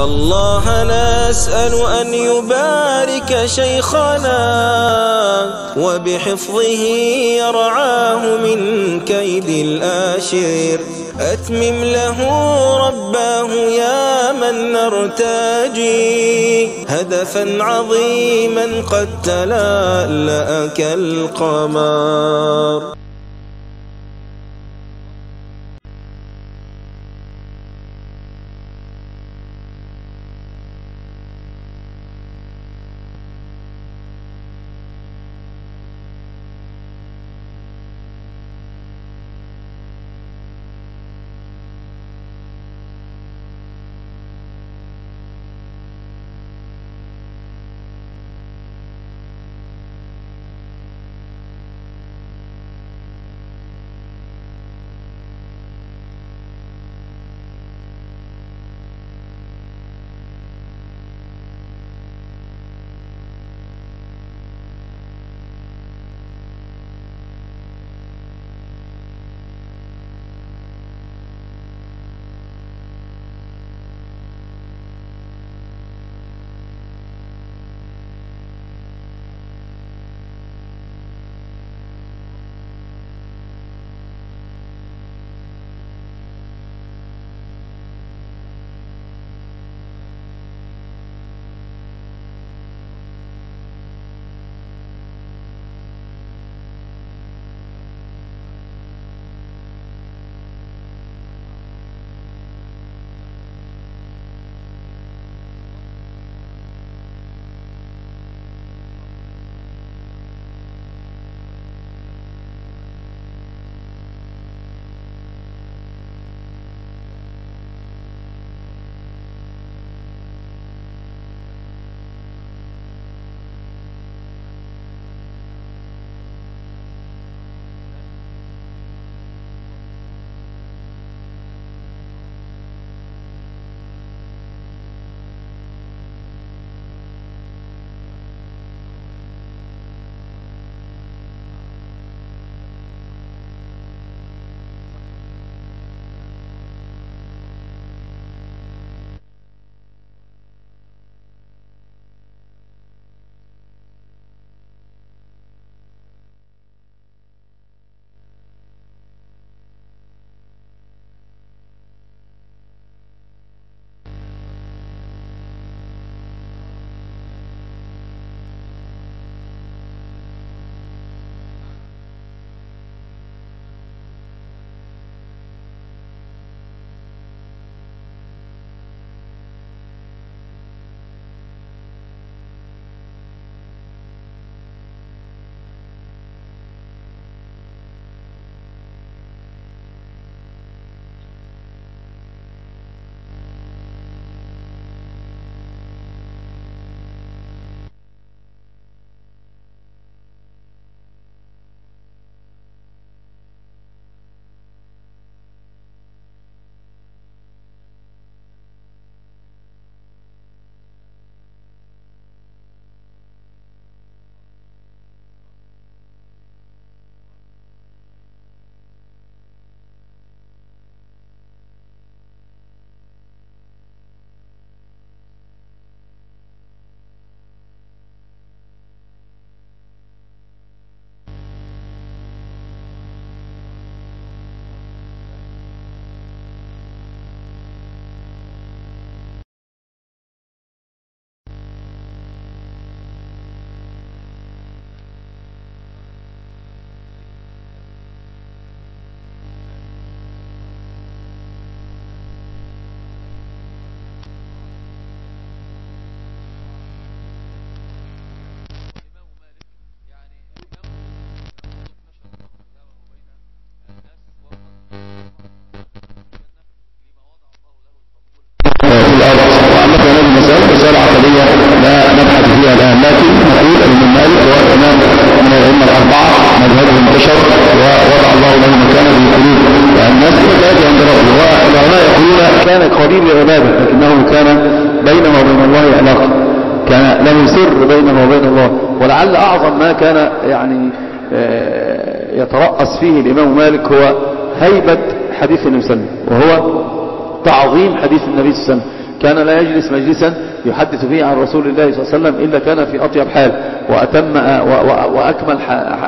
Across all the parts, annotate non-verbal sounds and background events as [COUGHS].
فالله نسأل أن يبارك شيخنا وبحفظه يرعاه من كيد الآشر أتمم له رباه يا من نرتجي هدفا عظيما قد تلألأ كالقمر مالك هو هيبة حديث النبي صلى الله عليه وسلم وهو تعظيم حديث النبي صلى الله عليه وسلم. كان لا يجلس مجلسا يحدث فيه عن رسول الله صلى الله عليه وسلم إلا كان في أطيب حال وأتم وأكمل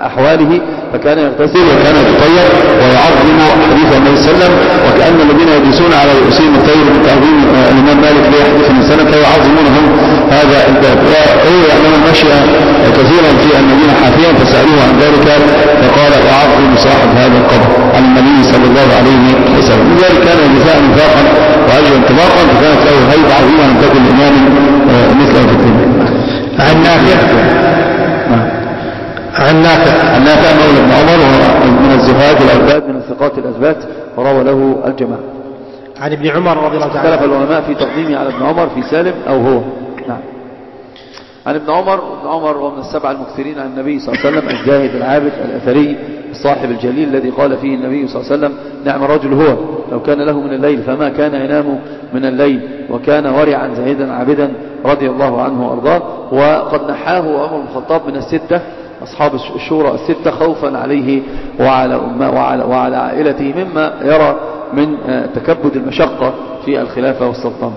أحواله فكان يغتسل وكان يتطير ويعظم حديث النبي صلى الله عليه وسلم وكأن الذين يجلسون على رؤوسهم الطير من تعظيم الإمام مالك ليحدث النبي صلى الله عليه وسلم فيعظمونهم. هذا الباب وهو يعلم المشي كثيرا في المدينة حافيا فسألوه عن ذلك فقال أعظم صاحب هذا القبر عن النبي صلى الله عليه وسلم. من ذلك كان النساء نفاقا وأجل انطباقا فكانت له هيبة عظيمة أن تكون إمام مثله في الدنيا عن نافع. عن نافع. عن نافع مولى بن عمر من الزهاد الأباد من الثقات الأثبات وروى له الجماعة عن ابن عمر رضي الله تعالى اختلف العلماء في تقديمه على ابن عمر في سالم أو هو. نعم. عن ابن عمر ابن عمر ومن السبع المكثرين عن النبي صلى الله عليه وسلم الجاهد العابد الأثري الصاحب الجليل الذي قال فيه النبي صلى الله عليه وسلم نعم الرجل هو لو كان له من الليل فما كان ينام من الليل وكان ورعا زاهدا عابدا رضي الله عنه وأرضاه وقد نحاه عمر بن الخطاب من الستة أصحاب الشورى الستة خوفا عليه وعلى, وعلى, وعلى عائلته مما يرى من تكبد المشقة في الخلافة والسلطنة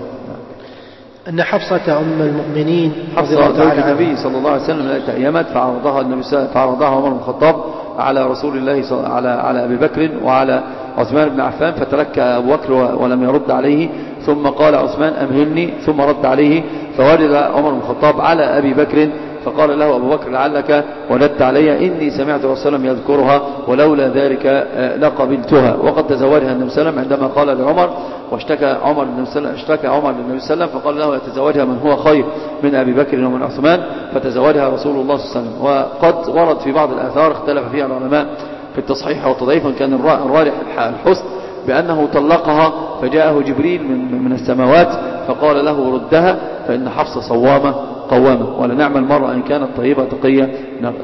أن حفصة أم المؤمنين حفصة زوج النبي صلى الله عليه وسلم تأيمت فعرضها النبي فعرضها عمر بن الخطاب على رسول الله صلى على على أبي بكر وعلى عثمان بن عفان فترك أبو بكر ولم يرد عليه. ثم قال عثمان أمهلني ثم رد عليه فورد عمر بن الخطاب على أبي بكر فقال له أبو بكر لعلك وددت علي إني سمعت رسول الله يذكرها ولولا ذلك لقبلتها. وقد تزوجها النبي صلى الله عليه وسلم عندما قال لعمر واشتكى عمر وسلم اشتكى عمر للنبي صلى الله عليه وسلم فقال له يتزوجها من هو خير من أبي بكر ومن عثمان؟ فتزوجها رسول الله صلى الله عليه وسلم. وقد ورد في بعض الآثار اختلف فيها العلماء في التصحيح والتضعيف كان الراجح الحسن بأنه طلقها فجاءه جبريل من, من السماوات فقال له ردها فإن حفصة صوامة. قوامة. ولنعم المرأة إن كانت طيبة تقية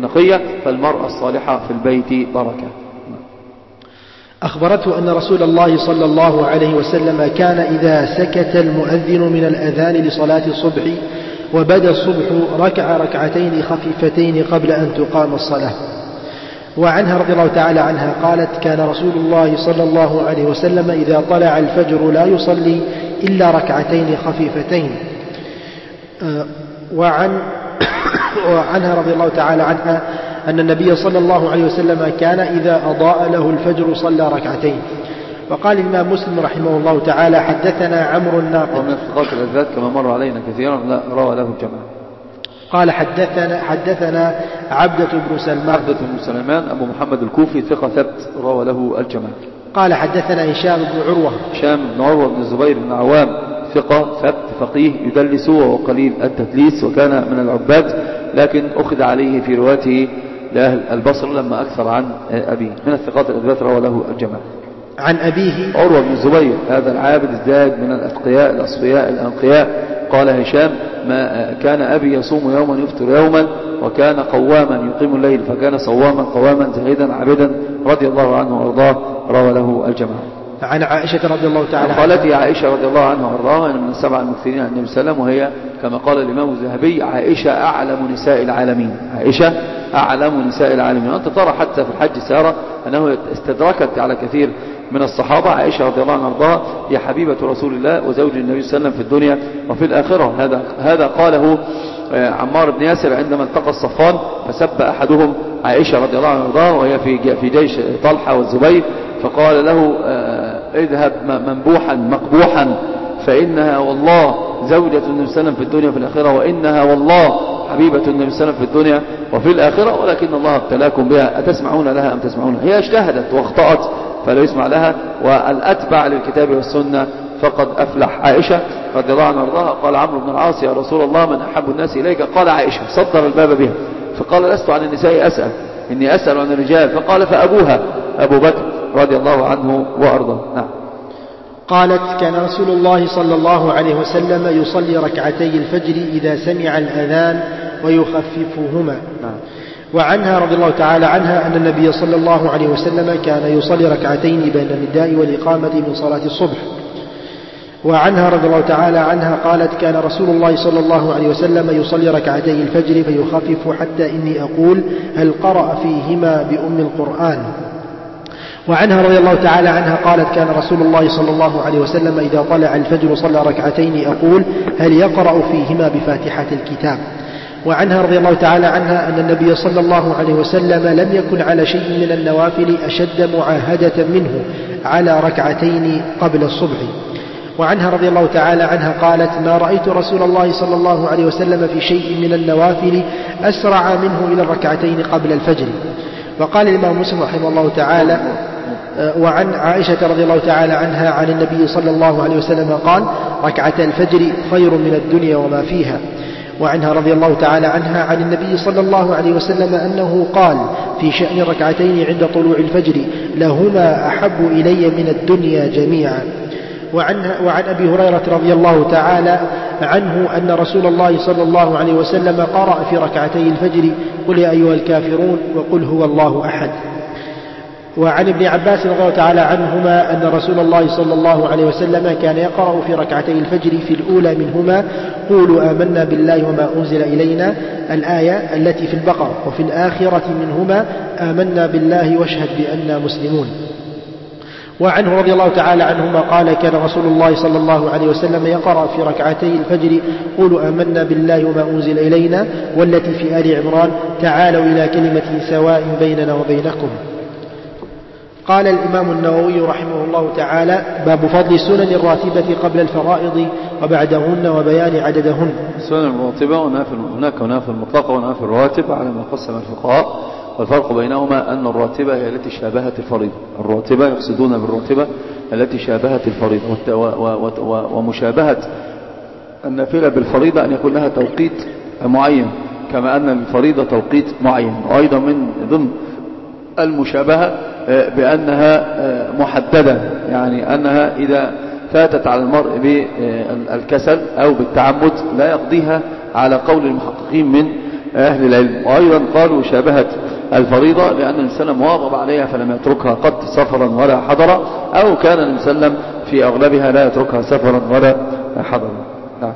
نقية فالمرأة الصالحة في البيت بركة. أخبرته أن رسول الله صلى الله عليه وسلم كان إذا سكت المؤذن من الأذان لصلاة الصبح وبدأ الصبح ركع ركعتين خفيفتين قبل أن تقام الصلاة. وعنها رضي الله تعالى عنها قالت كان رسول الله صلى الله عليه وسلم إذا طلع الفجر لا يصلي إلا ركعتين خفيفتين. وعن وعنها رضي الله تعالى عنها أن النبي صلى الله عليه وسلم كان إذا أضاء له الفجر صلى ركعتين. وقال الإمام مسلم رحمه الله تعالى حدثنا عمرو الناقد. ومن الثقات الأثبات كما مر علينا كثيرا لا روى له الجماعة. قال حدثنا حدثنا عبدة بن سلمان. عبدة بن سليمان أبو محمد الكوفي ثقة ثبت روى له الجماعة. قال حدثنا هشام بن عروة. هشام بن عروة بن الزبير بن عوام ثقة ثبت فقيه يدلس وهو قليل التدليس وكان من العباد لكن أخذ عليه في رواته لأهل البصر لما أكثر عن أبيه. من الثقات الأثبات روى له الجماعة. عن أبيه. عروة بن الزبير هذا العابد ازداد من الأتقياء الأصفياء الأنقياء. قال هشام ما كان أبي يصوم يوما يفطر يوما وكان قواما يقيم الليل فكان صواما قواما زهيدا عابدا رضي الله عنه وأرضاه. روى له الجماعة. عن عائشة رضي الله تعالى عنها. قالت عائشة رضي الله عنها وارضاها من السبع المكثرين عن النبي صلى الله عليه وسلم وهي كما قال الإمام الذهبي عائشة أعلم نساء العالمين. عائشة أعلم نساء العالمين. وأنت ترى حتى في الحج سارة أنه استدركت على كثير من الصحابة. عائشة رضي الله عنها وارضاها هي حبيبة رسول الله وزوج النبي صلى الله عليه وسلم في الدنيا وفي الآخرة. هذا هذا قاله عمار بن ياسر عندما التقى الصفان فسب أحدهم عائشة رضي الله عنها وارضاها وهي في في جيش طلحة والزبير فقال له اذهب منبوحا مقبوحا فإنها والله زوجة النبي صلى الله عليه وسلم في الدنيا وفي الآخرة وإنها والله حبيبة النبي صلى الله عليه وسلم في الدنيا وفي الآخرة ولكن الله ابتلاكم بها. أتسمعون لها أم تسمعون؟ هي اجتهدت واخطأت فلا يسمع لها. والأتبع للكتاب والسنة فقد أفلح. عائشة رضي الله عنها وارضاها قال عمرو بن العاص يا رسول الله من أحب الناس إليك؟ قال عائشة صدر الباب بها فقال لست عن النساء أسأل إني أسأل عن الرجال. فقال فأبوها أبو بكر. رضي الله عنه وأرضاه. نعم. قالت كان رسول الله صلى الله عليه وسلم يصلي ركعتي الفجر إذا سمع الأذان ويخففهما. نعم. وعنها رضي الله تعالى عنها أن النبي صلى الله عليه وسلم كان يصلي ركعتين بين النداء والإقامة من صلاة الصبح. وعنها رضي الله تعالى عنها قالت كان رسول الله صلى الله عليه وسلم يصلي ركعتي الفجر فيخفف حتى إني أقول هل قرأ فيهما بأم القرآن؟ وعنها رضي الله تعالى عنها قالت كان رسول الله صلى الله عليه وسلم إذا طلع الفجر صلى ركعتين أقول هل يقرأ فيهما بفاتحة الكتاب؟ وعنها رضي الله تعالى عنها أن النبي صلى الله عليه وسلم لم يكن على شيء من النوافل أشد معاهدة منه على ركعتين قبل الصبح. وعنها رضي الله تعالى عنها قالت ما رأيت رسول الله صلى الله عليه وسلم في شيء من النوافل أسرع منه إلى الركعتين قبل الفجر. وقال الإمام مسلم رحمه الله تعالى وعن عائشة رضي الله تعالى عنها عن النبي صلى الله عليه وسلم قال ركعة الفجر خير من الدنيا وما فيها. وعنها رضي الله تعالى عنها عن النبي صلى الله عليه وسلم أنه قال في شأن ركعتين عند طلوع الفجر لهما أحب إلي من الدنيا جميعا. وعن, وعن أبي هريرة رضي الله تعالى عنه أن رسول الله صلى الله عليه وسلم قرأ في ركعتي الفجر قل يا أيها الكافرون وقل هو الله أحد. وعن ابن عباس رضي الله تعالى عنهما أن رسول الله صلى الله عليه وسلم كان يقرأ في ركعتي الفجر في الأولى منهما قولوا آمنا بالله وما أنزل إلينا الآية التي في البقرة وفي الآخرة منهما آمنا بالله واشهد بأننا مسلمون. وعنه رضي الله تعالى عنهما قال كان رسول الله صلى الله عليه وسلم يقرأ في ركعتي الفجر قولوا آمنا بالله وما أنزل إلينا والتي في آل عمران تعالوا إلى كلمة سواء بيننا وبينكم. قال الإمام النووي رحمه الله تعالى باب فضل السنن الراتبة قبل الفرائض وبعدهن وبيان عددهن. السنن الراتبة هناك ونافل المطلقة ونافل الرواتب على ما قسم الفقهاء. والفرق بينهما أن الراتبة هي التي شابهت الفريضة. الراتبة يقصدون بالراتبة التي شابهت الفريضة. ومشابهة النافلة بالفريضة أن يكون لها توقيت معين كما أن الفريضة توقيت معين. وأيضا من ضمن المشابهة آه، بأنها آه، محددة. يعني أنها إذا فاتت على المرء بالكسل أو بالتعمد لا يقضيها على قول المحققين من أهل العلم. وأيضا قالوا شابهت الفريضة لأن الإنسان مواظب عليها فلم يتركها قط سفرا ولا حضرا أو كان الإنسان في أغلبها لا يتركها سفرا ولا حضرا. نعم.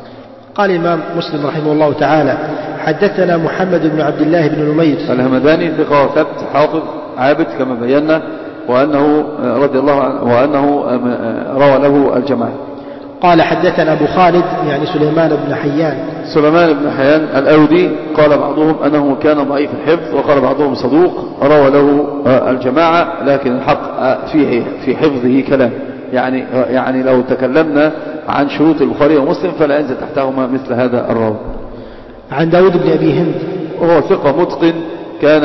قال الإمام مسلم رحمه الله تعالى حدثنا محمد بن عبد الله بن نمير. الهمداني ثقة وثبت حافظ عابد كما بينا وأنه رضي الله عنه وأنه روى له الجماعة. قال حدثنا أبو خالد يعني سليمان بن حيان. سليمان بن حيان الأودي قال بعضهم أنه كان ضعيف الحفظ وقال بعضهم صدوق روى له الجماعة لكن الحق فيه في حفظه كلام. يعني يعني لو تكلمنا عن شروط البخاري ومسلم فلا ينزل تحتهما مثل هذا الراوي عن داود بن أبي هند. وهو ثقة متقن كان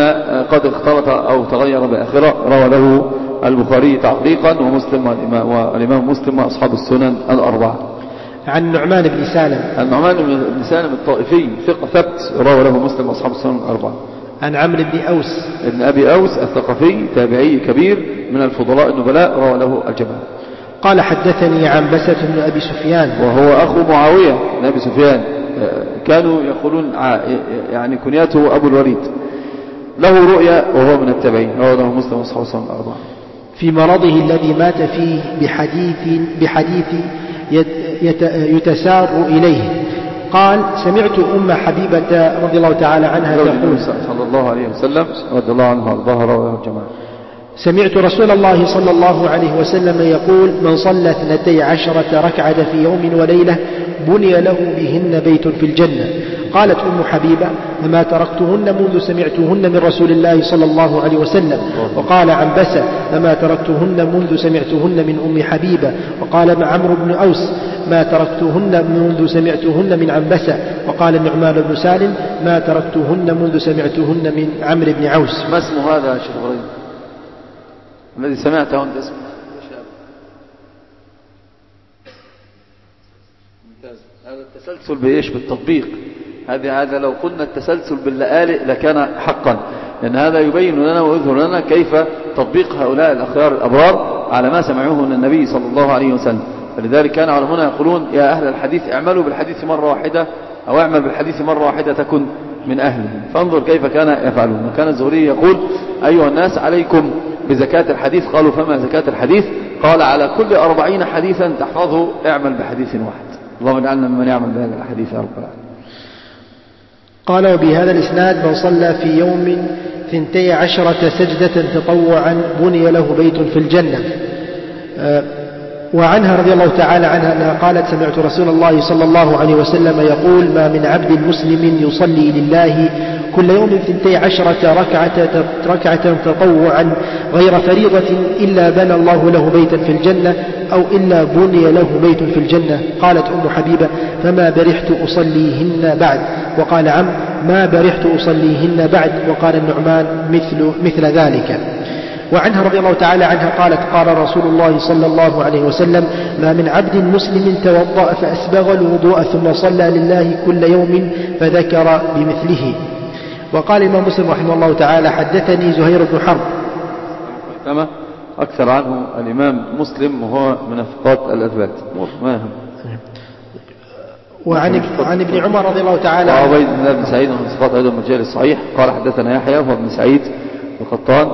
قد اختلط أو تغير بآخرة. روى له البخاري تعليقا ومسلم والإمام مسلم وأصحاب السنن الأربعة. عن النعمان بن سالم. النعمان بن سالم الطائفي ثقة ثبت روى له مسلم وأصحاب السنن الأربعة. عن عمرو بن أوس. ابن أبي أوس الثقفي تابعي كبير من الفضلاء النبلاء روى له الجماعة. قال حدثني عن بسة بن أبي سفيان. وهو أخو معاوية بن أبي سفيان. كانوا يقولون يعني كنياته أبو الوليد. له رؤيا وهو من التابعين. روى له مسلم وأصحاب السنن الأربعة في مرضه الذي مات فيه بحديث بحديث يتسار إليه. قال سمعت أم حبيبة رضي الله تعالى عنها تقول صلى الله عليه وسلم رضي الله عنها وارضاها رواه الجماعة سمعت رسول الله صلى الله عليه وسلم يقول من صلى اثنتي عشرة ركعة في يوم وليلة بني له بهن بيت في الجنة. قالت أم حبيبة فما تركتهن منذ سمعتهن من رسول الله صلى الله عليه وسلم. وقال عن بسة فما تركتهن منذ سمعتهن من أم حبيبة. وقال عمرو بن أوس ما تركتهن منذ سمعتهن من عنبسة. وقال النعمان بن سالم ما تركتهن منذ سمعتهن من عمرو بن عوس. ما اسم هذا يا شيخ إبراهيم؟ الذي سمعته أنت اسمه. هذا التسلسل بإيش؟ بالتطبيق. هذا هذا لو قلنا التسلسل باللآلئ لكان حقا. لأن هذا يبين لنا ويظهر لنا كيف تطبيق هؤلاء الأخيار الأبرار على ما سمعوه من النبي صلى الله عليه وسلم. فلذلك كان علمنا يقولون يا أهل الحديث اعملوا بالحديث مرة واحدة أو اعمل بالحديث مرة واحدة تكن من أهله. فانظر كيف كان يفعلون. وكان الزهري يقول أيها الناس عليكم بزكاة الحديث. قالوا فما زكاة الحديث؟ قال على كل أربعين حديثا تحفظه اعمل بحديث واحد. اللهم اجعلنا ممن يعمل بهذا الحديث يا رب العالمين. قال وبهذا الإسناد من صلى في يوم ثنتي عشرة سجدة تطوعا بني له بيت في الجنة. آه، وعنها رضي الله تعالى عنها أنها قالت سمعت رسول الله صلى الله عليه وسلم يقول ما من عبد مسلم يصلي لله كل يوم ثنتي عشرة ركعة, ركعة تطوعا غير فريضة إلا بنى الله له بيتا في الجنة أو إلا بني له بيت في الجنة. قالت أم حبيبة فما برحت أصليهن بعد؟ وقال عم ما برحت أصليهن بعد؟ وقال النعمان مثل, مثل ذلك. وعنها رضي الله تعالى عنها قالت قال رسول الله صلى الله عليه وسلم ما من عبد مسلم توضأ فأسبغ الوضوء ثم صلى لله كل يوم فذكر بمثله. وقال الإمام مسلم رحمه الله تعالى حدثني زهير بن حرب. كما أكثر عنه الإمام مسلم وهو من أفقات الأثبات وعن عن ابن عمر رضي الله تعالى عنه. وعبيد الله بن سعيد ومن صفات أيضا المجال الصحيح. قال حدثنا يحيى وهو ابن سعيد القطان.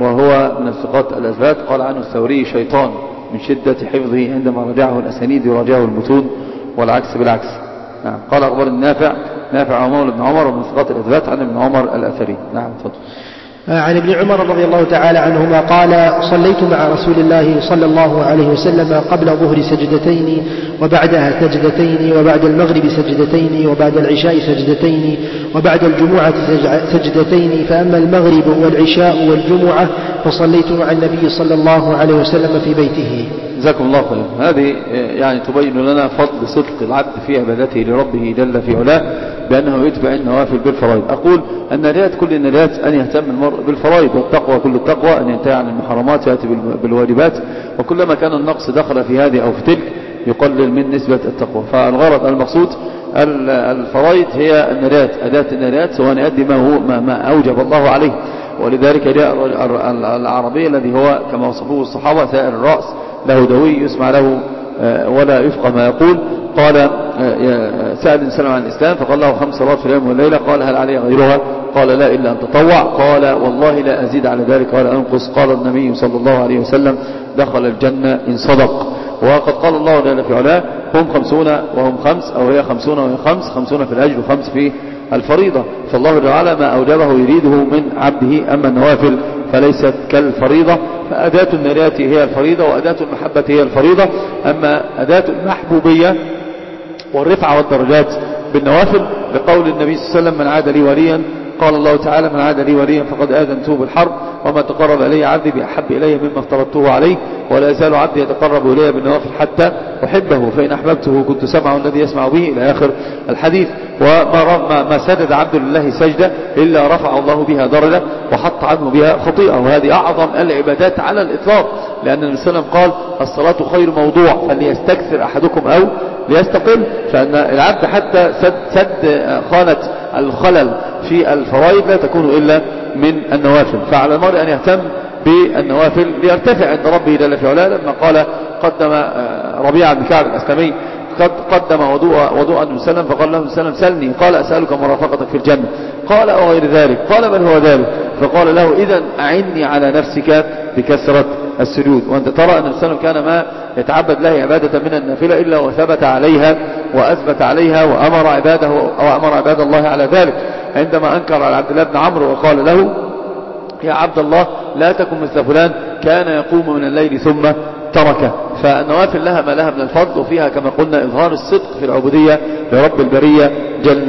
وهو من الثقات الأثبات قال عنه الثوري شيطان من شدة حفظه عندما رجعه الأسانيد يراجعه المتون والعكس بالعكس. نعم. قال أخبار النافع نافع ومولى بن عمر ومن ثقات الأثبات عن ابن عمر الأثري. نعم تفضل. عن ابن عمر رضي الله تعالى عنهما قال صليت مع رسول الله صلى الله عليه وسلم قبل ظهر سجدتين وبعدها سجدتين وبعد المغرب سجدتين وبعد العشاء سجدتين وبعد الجمعة سجدتين فأما المغرب والعشاء والجمعة فصليت مع النبي صلى الله عليه وسلم في بيته. جزاكم الله خيرا هذه يعني تبين لنا فضل صدق العبد في عبادته لربه جل في علاه بأنه يتبع النوافل بالفرائض أقول أن نريد كل النريات أن يهتم المرء بالفرائض والتقوى كل التقوى أن ينتهي عن المحرمات ويأتي بالواجبات. وكلما كان النقص دخل في هذه أو في تلك يقلل من نسبة التقوى. فالغرض المقصود الفرائض هي النريات أداة النريات سواء يؤدي ما, هو ما, ما أوجب الله عليه. ولذلك جاء العربي الذي هو كما وصفوه الصحابة سائر الرأس له دوي يسمع له آه، ولا يفقه ما يقول. قال آه، سأل الإنسان عن الإسلام فقال له خمس صلوات في اليوم والليلة. قال هل علي غيرها؟ قال لا إلا أن تطوع. قال والله لا أزيد على ذلك ولا أنقص. قال النبي صلى الله عليه وسلم دخل الجنة إن صدق. وقد قال الله جل في علاه هم خمسون وهم خمس أو هي خمسون وهي خمس خمسون في الأجر وخمس في الفريضة. فالله تعالى ما أوجبه يريده من عبده أما النوافل فليست كالفريضة. فأداة النريات هي الفريضة وأداة المحبة هي الفريضة. أما أداة المحبوبية والرفعة والدرجات بالنوافل لقول النبي صلى الله عليه وسلم من عاد لي وليا قال الله تعالى من عاد لي وليا فقد آذنته بالحرب وما تقرب إلي عبدي بأحب إلي مما افترضته عليه ولا يزال عبدي يتقرب إلي بالنوافل حتى أحبه فإن أحببته كنت سمعه الذي يسمع به إلى آخر الحديث. وما ما سدد عبد لله سجدة إلا رفع الله بها درجة وحط عنه بها خطيئة وهذه أعظم العبادات على الإطلاق لأن النبي صلى الله عليه وسلم قال الصلاة خير موضوع فليستكثر أحدكم أو ليستقل. فأن العبد حتى سد, سد خانة الخلل في الفرائض لا تكون إلا من النوافل. فعلى المرء أن يهتم بالنوافل ليرتفع عند ربه جل في علاه لما قال قدم آه، ربيع بن كعب الأسلمي قد قدم وضوء وضوء النبي صلى الله عليه وسلم فقال له النبي صلى الله عليه وسلم سلني. قال أسألك مرافقتك في الجنة. قال أو غير ذلك؟ قال بل هو ذلك. فقال له إذا أعني على نفسك بكثرة السجود. وأنت ترى أن وسلم كان ما يتعبد له عبادة من النافلة إلا وثبت عليها وأثبت عليها وأمر عباده وأمر عباد الله على ذلك. عندما أنكر على عبد الله بن عمرو وقال له يا عبد الله لا تكن مثل فلان كان يقوم من الليل ثم تركه. فالنوافل لها ما لها من الفضل وفيها كما قلنا إظهار الصدق في العبودية لرب البرية جل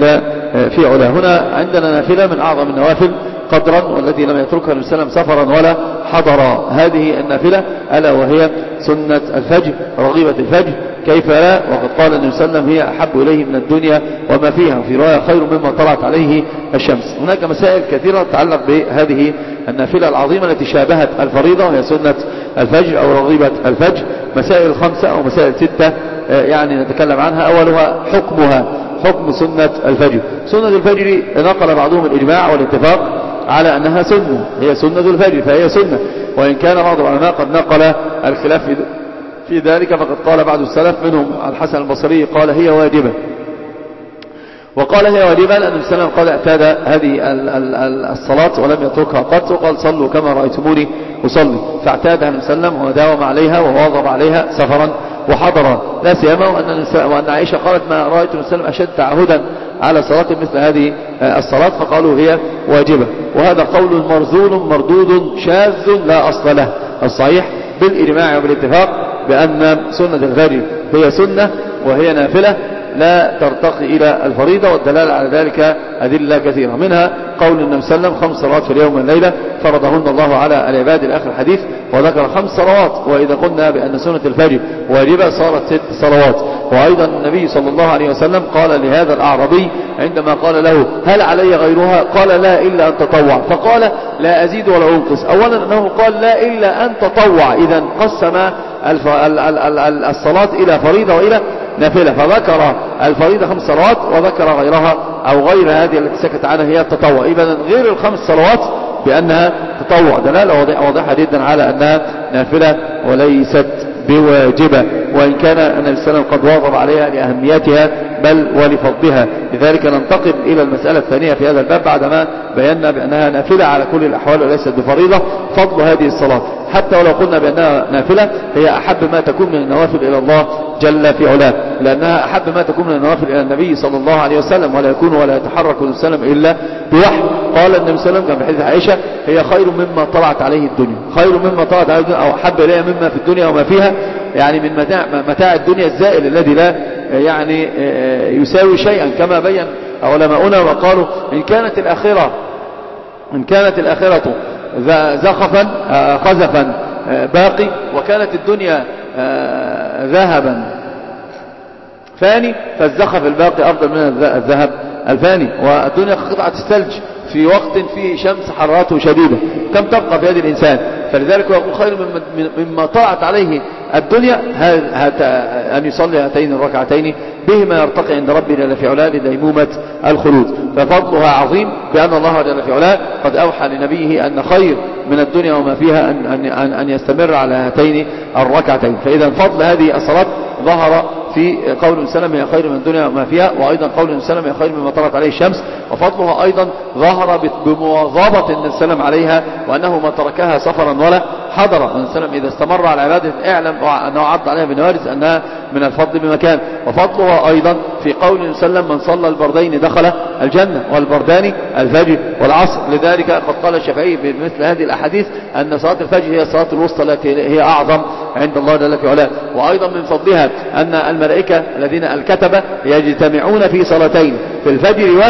في علاه. هنا عندنا نافلة من أعظم النوافل قدرا والذي لم يتركها النبي صلى الله عليه وسلم سفرا ولا حضرا. هذه النافلة ألا وهي سنة الفجر رغيبة الفجر. كيف لا؟ وقد قال النبي صلى الله عليه وسلم هي أحب إليه من الدنيا وما فيها. في رواية خير مما طلعت عليه الشمس. هناك مسائل كثيرة تتعلق بهذه النافلة العظيمة التي شابهت الفريضة وهي سنة الفجر أو رغيبة الفجر. مسائل خمسة أو مسائل ستة آه، يعني نتكلم عنها. أولها حكمها حكم سنة الفجر. سنة الفجر نقل بعضهم الإجماع والاتفاق على أنها سنة هي سنة الفجر فهي سنة. وإن كان بعض العلماء قد نقل الخلاف في ذلك فقد قال بعض السلف منهم الحسن البصري قال هي واجبة. وقال هي واجبة لأن النبي صلى الله عليه وسلم قد اعتاد هذه ال- ال- ال- الصلاة ولم يتركها قط وقال صلوا كما رأيتموني أصلي. فاعتادها النبي صلى الله عليه وسلم وداوم عليها وواظب عليها سفرا وحضرا لا سيما وأن, وأن عائشة قالت ما رأيت النبي صلى الله عليه وسلم أشد تعهدا على صلاة مثل هذه آه، الصلاة فقالوا هي واجبة. وهذا قول مرزول مردود شاذ لا أصل له. الصحيح بالإجماع وبالاتفاق بأن سنة الفجر هي سنة وهي نافلة. لا ترتقي إلى الفريضة والدلالة على ذلك أدلة كثيرة. منها قول النبي صلى الله عليه وسلم خمس صلوات في اليوم والليلة فرضهن الله على العباد الآخر الحديث وذكر خمس صلوات. وإذا قلنا بأن سنة الفجر واجبة صارت ست صلوات. وأيضا النبي صلى الله عليه وسلم قال لهذا الأعرابي عندما قال له هل علي غيرها؟ قال لا إلا أن تطوع. فقال لا أزيد ولا أنقص. أولا أنه قال لا إلا أن تطوع. إذا قسم الصلاة إلى فريضة وإلى نافلة. فذكر الفريضة خمس صلوات وذكر غيرها أو غير هذه التي سكت عنها هي التطوع. إذا غير الخمس صلوات بأنها تطوع. دلالة واضحة واضحة جدا على أنها نافلة وليست بواجبة. وإن كان النبي صلى الله عليه وسلم قد واظب عليها لأهميتها بل ولفضلها. لذلك ننتقل إلى المسألة الثانية في هذا الباب بعدما بينا بأنها نافلة على كل الأحوال وليست بفريضة. فضل هذه الصلاة. حتى ولو قلنا بأنها نافلة هي أحب ما تكون من النوافل إلى الله جل في علاه. لأنها أحب ما تكون من النوافل إلى النبي صلى الله عليه وسلم ولا يكون ولا يتحرك وسلم إلا بوحي. قال النبي صلى الله عليه وسلم كما حديث عائشة هي خير مما طلعت عليه الدنيا. خير مما طلعت عليه الدنيا أو أحب إليها مما في الدنيا وما فيها يعني من متاع, متاع الدنيا الزائل الذي لا يعني يساوي شيئا كما بين علماؤنا وقالوا إن كانت الآخرة إن كانت الآخرة زخفا آه، خزفا آه، باقي وكانت الدنيا آه، ذهبا. فاني فالزخف الباقي أفضل من الذ- الذهب. الفاني والدنيا قطعة الثلج في وقت فيه شمس حرارته شديدة. كم تبقى في يد الإنسان؟ فلذلك هو يقول خير مما- طاعت عليه الدنيا أن يصلي هاتين الركعتين بهما يرتقي عند ربي جل في علاه لديمومة الخلود. ففضلها عظيم بأن الله جل في علاه قد أوحى لنبيه أن خير من الدنيا وما فيها أن, أن, أن, أن يستمر على هاتين الركعتين. فإذا فضل هذه الصلاة ظهر في قول السلام هي خير من الدنيا وما فيها وأيضا قول السلام هي خير مما طلعت عليه الشمس وفضلها أيضا ظهر بمواظبة النبي السلام عليها وأنه ما تركها سفرا ولا حضرا النبي السلام إذا استمر على عبادة اعلم أنه عض عليها بنوارس أنها من الفضل بمكان. وفضلها أيضا في قول النبي وسلم من صلى البردين دخل الجنة والبردان الفجر والعصر. لذلك قد قال الشافعي بمثل هذه الأحاديث أن صلاة الفجر هي الصلاة الوسطى التي هي أعظم عند الله جل في علاه وأيضا من فضلها أن الملائكة الذين الكتبة يجتمعون في صلاتين في الفجر و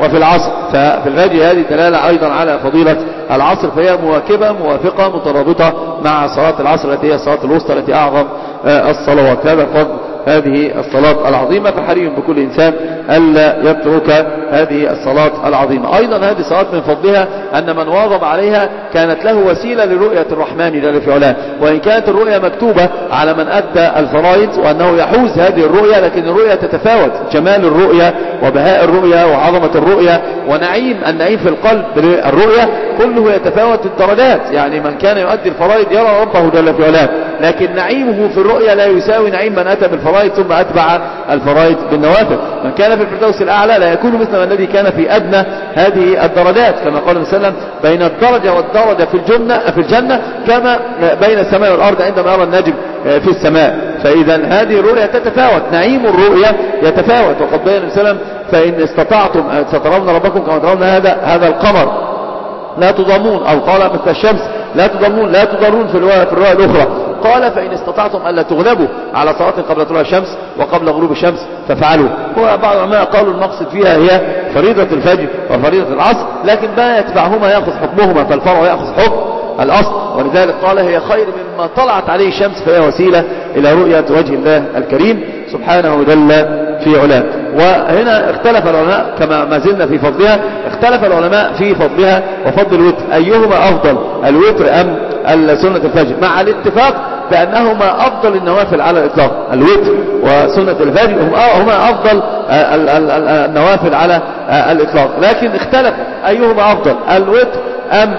وفي العصر ففي الفجر هذه دلالة أيضا على فضيلة العصر فهي مواكبة موافقة مترابطة مع صلاة العصر التي هي الصلاة الوسطى التي أعظم آه، الصلوات. هذا فضل هذه الصلاة العظيمة فحري بكل إنسان ألا يترك هذه الصلاة العظيمة. أيضا هذه الصلاة من فضلها أن من واظب عليها كانت له وسيلة لرؤية الرحمن جل في علاه. وإن كانت الرؤية مكتوبة على من أدى الفرائض وأنه يحوز هذه الرؤية لكن الرؤية تتفاوت. جمال الرؤية وبهاء الرؤية وعظمة الرؤية ونعيم النعيم في القلب الرؤية كله يتفاوت الدرجات. يعني من كان يؤدي الفرائض يرى ربه جل في علاه. لكن نعيمه في الرؤية لا يساوي نعيم من أتى بالفرائض ثم أتبع الفرائض بالنوافل من كان في الفردوس الأعلى لا يكون مثل من الذي كان في أدنى هذه الدرجات. كما قال النبي صلى الله عليه وسلم بين الدرجة والدرجة في الجنة في الجنة كما بين السماء والأرض عندما يرى النجم في السماء. فإذا هذه الرؤية تتفاوت. نعيم الرؤية يتفاوت. وقد بين النبي صلى الله عليه وسلم فإن استطعتم سترون ربكم كما ترون هذا هذا القمر. لا تضامون. أو قال مثل الشمس لا تضامون لا تضرون في الرواية الأخرى. قال فإن استطعتم ألا تغلبوا على صلاة قبل طلوع الشمس وقبل غروب الشمس ففعلوا هو بعض العلماء قالوا المقصد فيها هي فريضة الفجر وفريضة العصر لكن ما يتبعهما يأخذ حكمهما فالفرع يأخذ حكم الأصل. ولذلك قال هي خير مما طلعت عليه الشمس فهي وسيلة إلى رؤية وجه الله الكريم. سبحانه جل في علاه. وهنا اختلف العلماء كما ما زلنا في فضلها اختلف العلماء في فضلها وفضل الوتر. أيهما أفضل الوتر أم سنة الفجر؟ مع الاتفاق بأنهما أفضل النوافل على الإطلاق الوتر وسنة الفجر هما أفضل النوافل على الإطلاق. لكن اختلف أيهما أفضل الوتر أم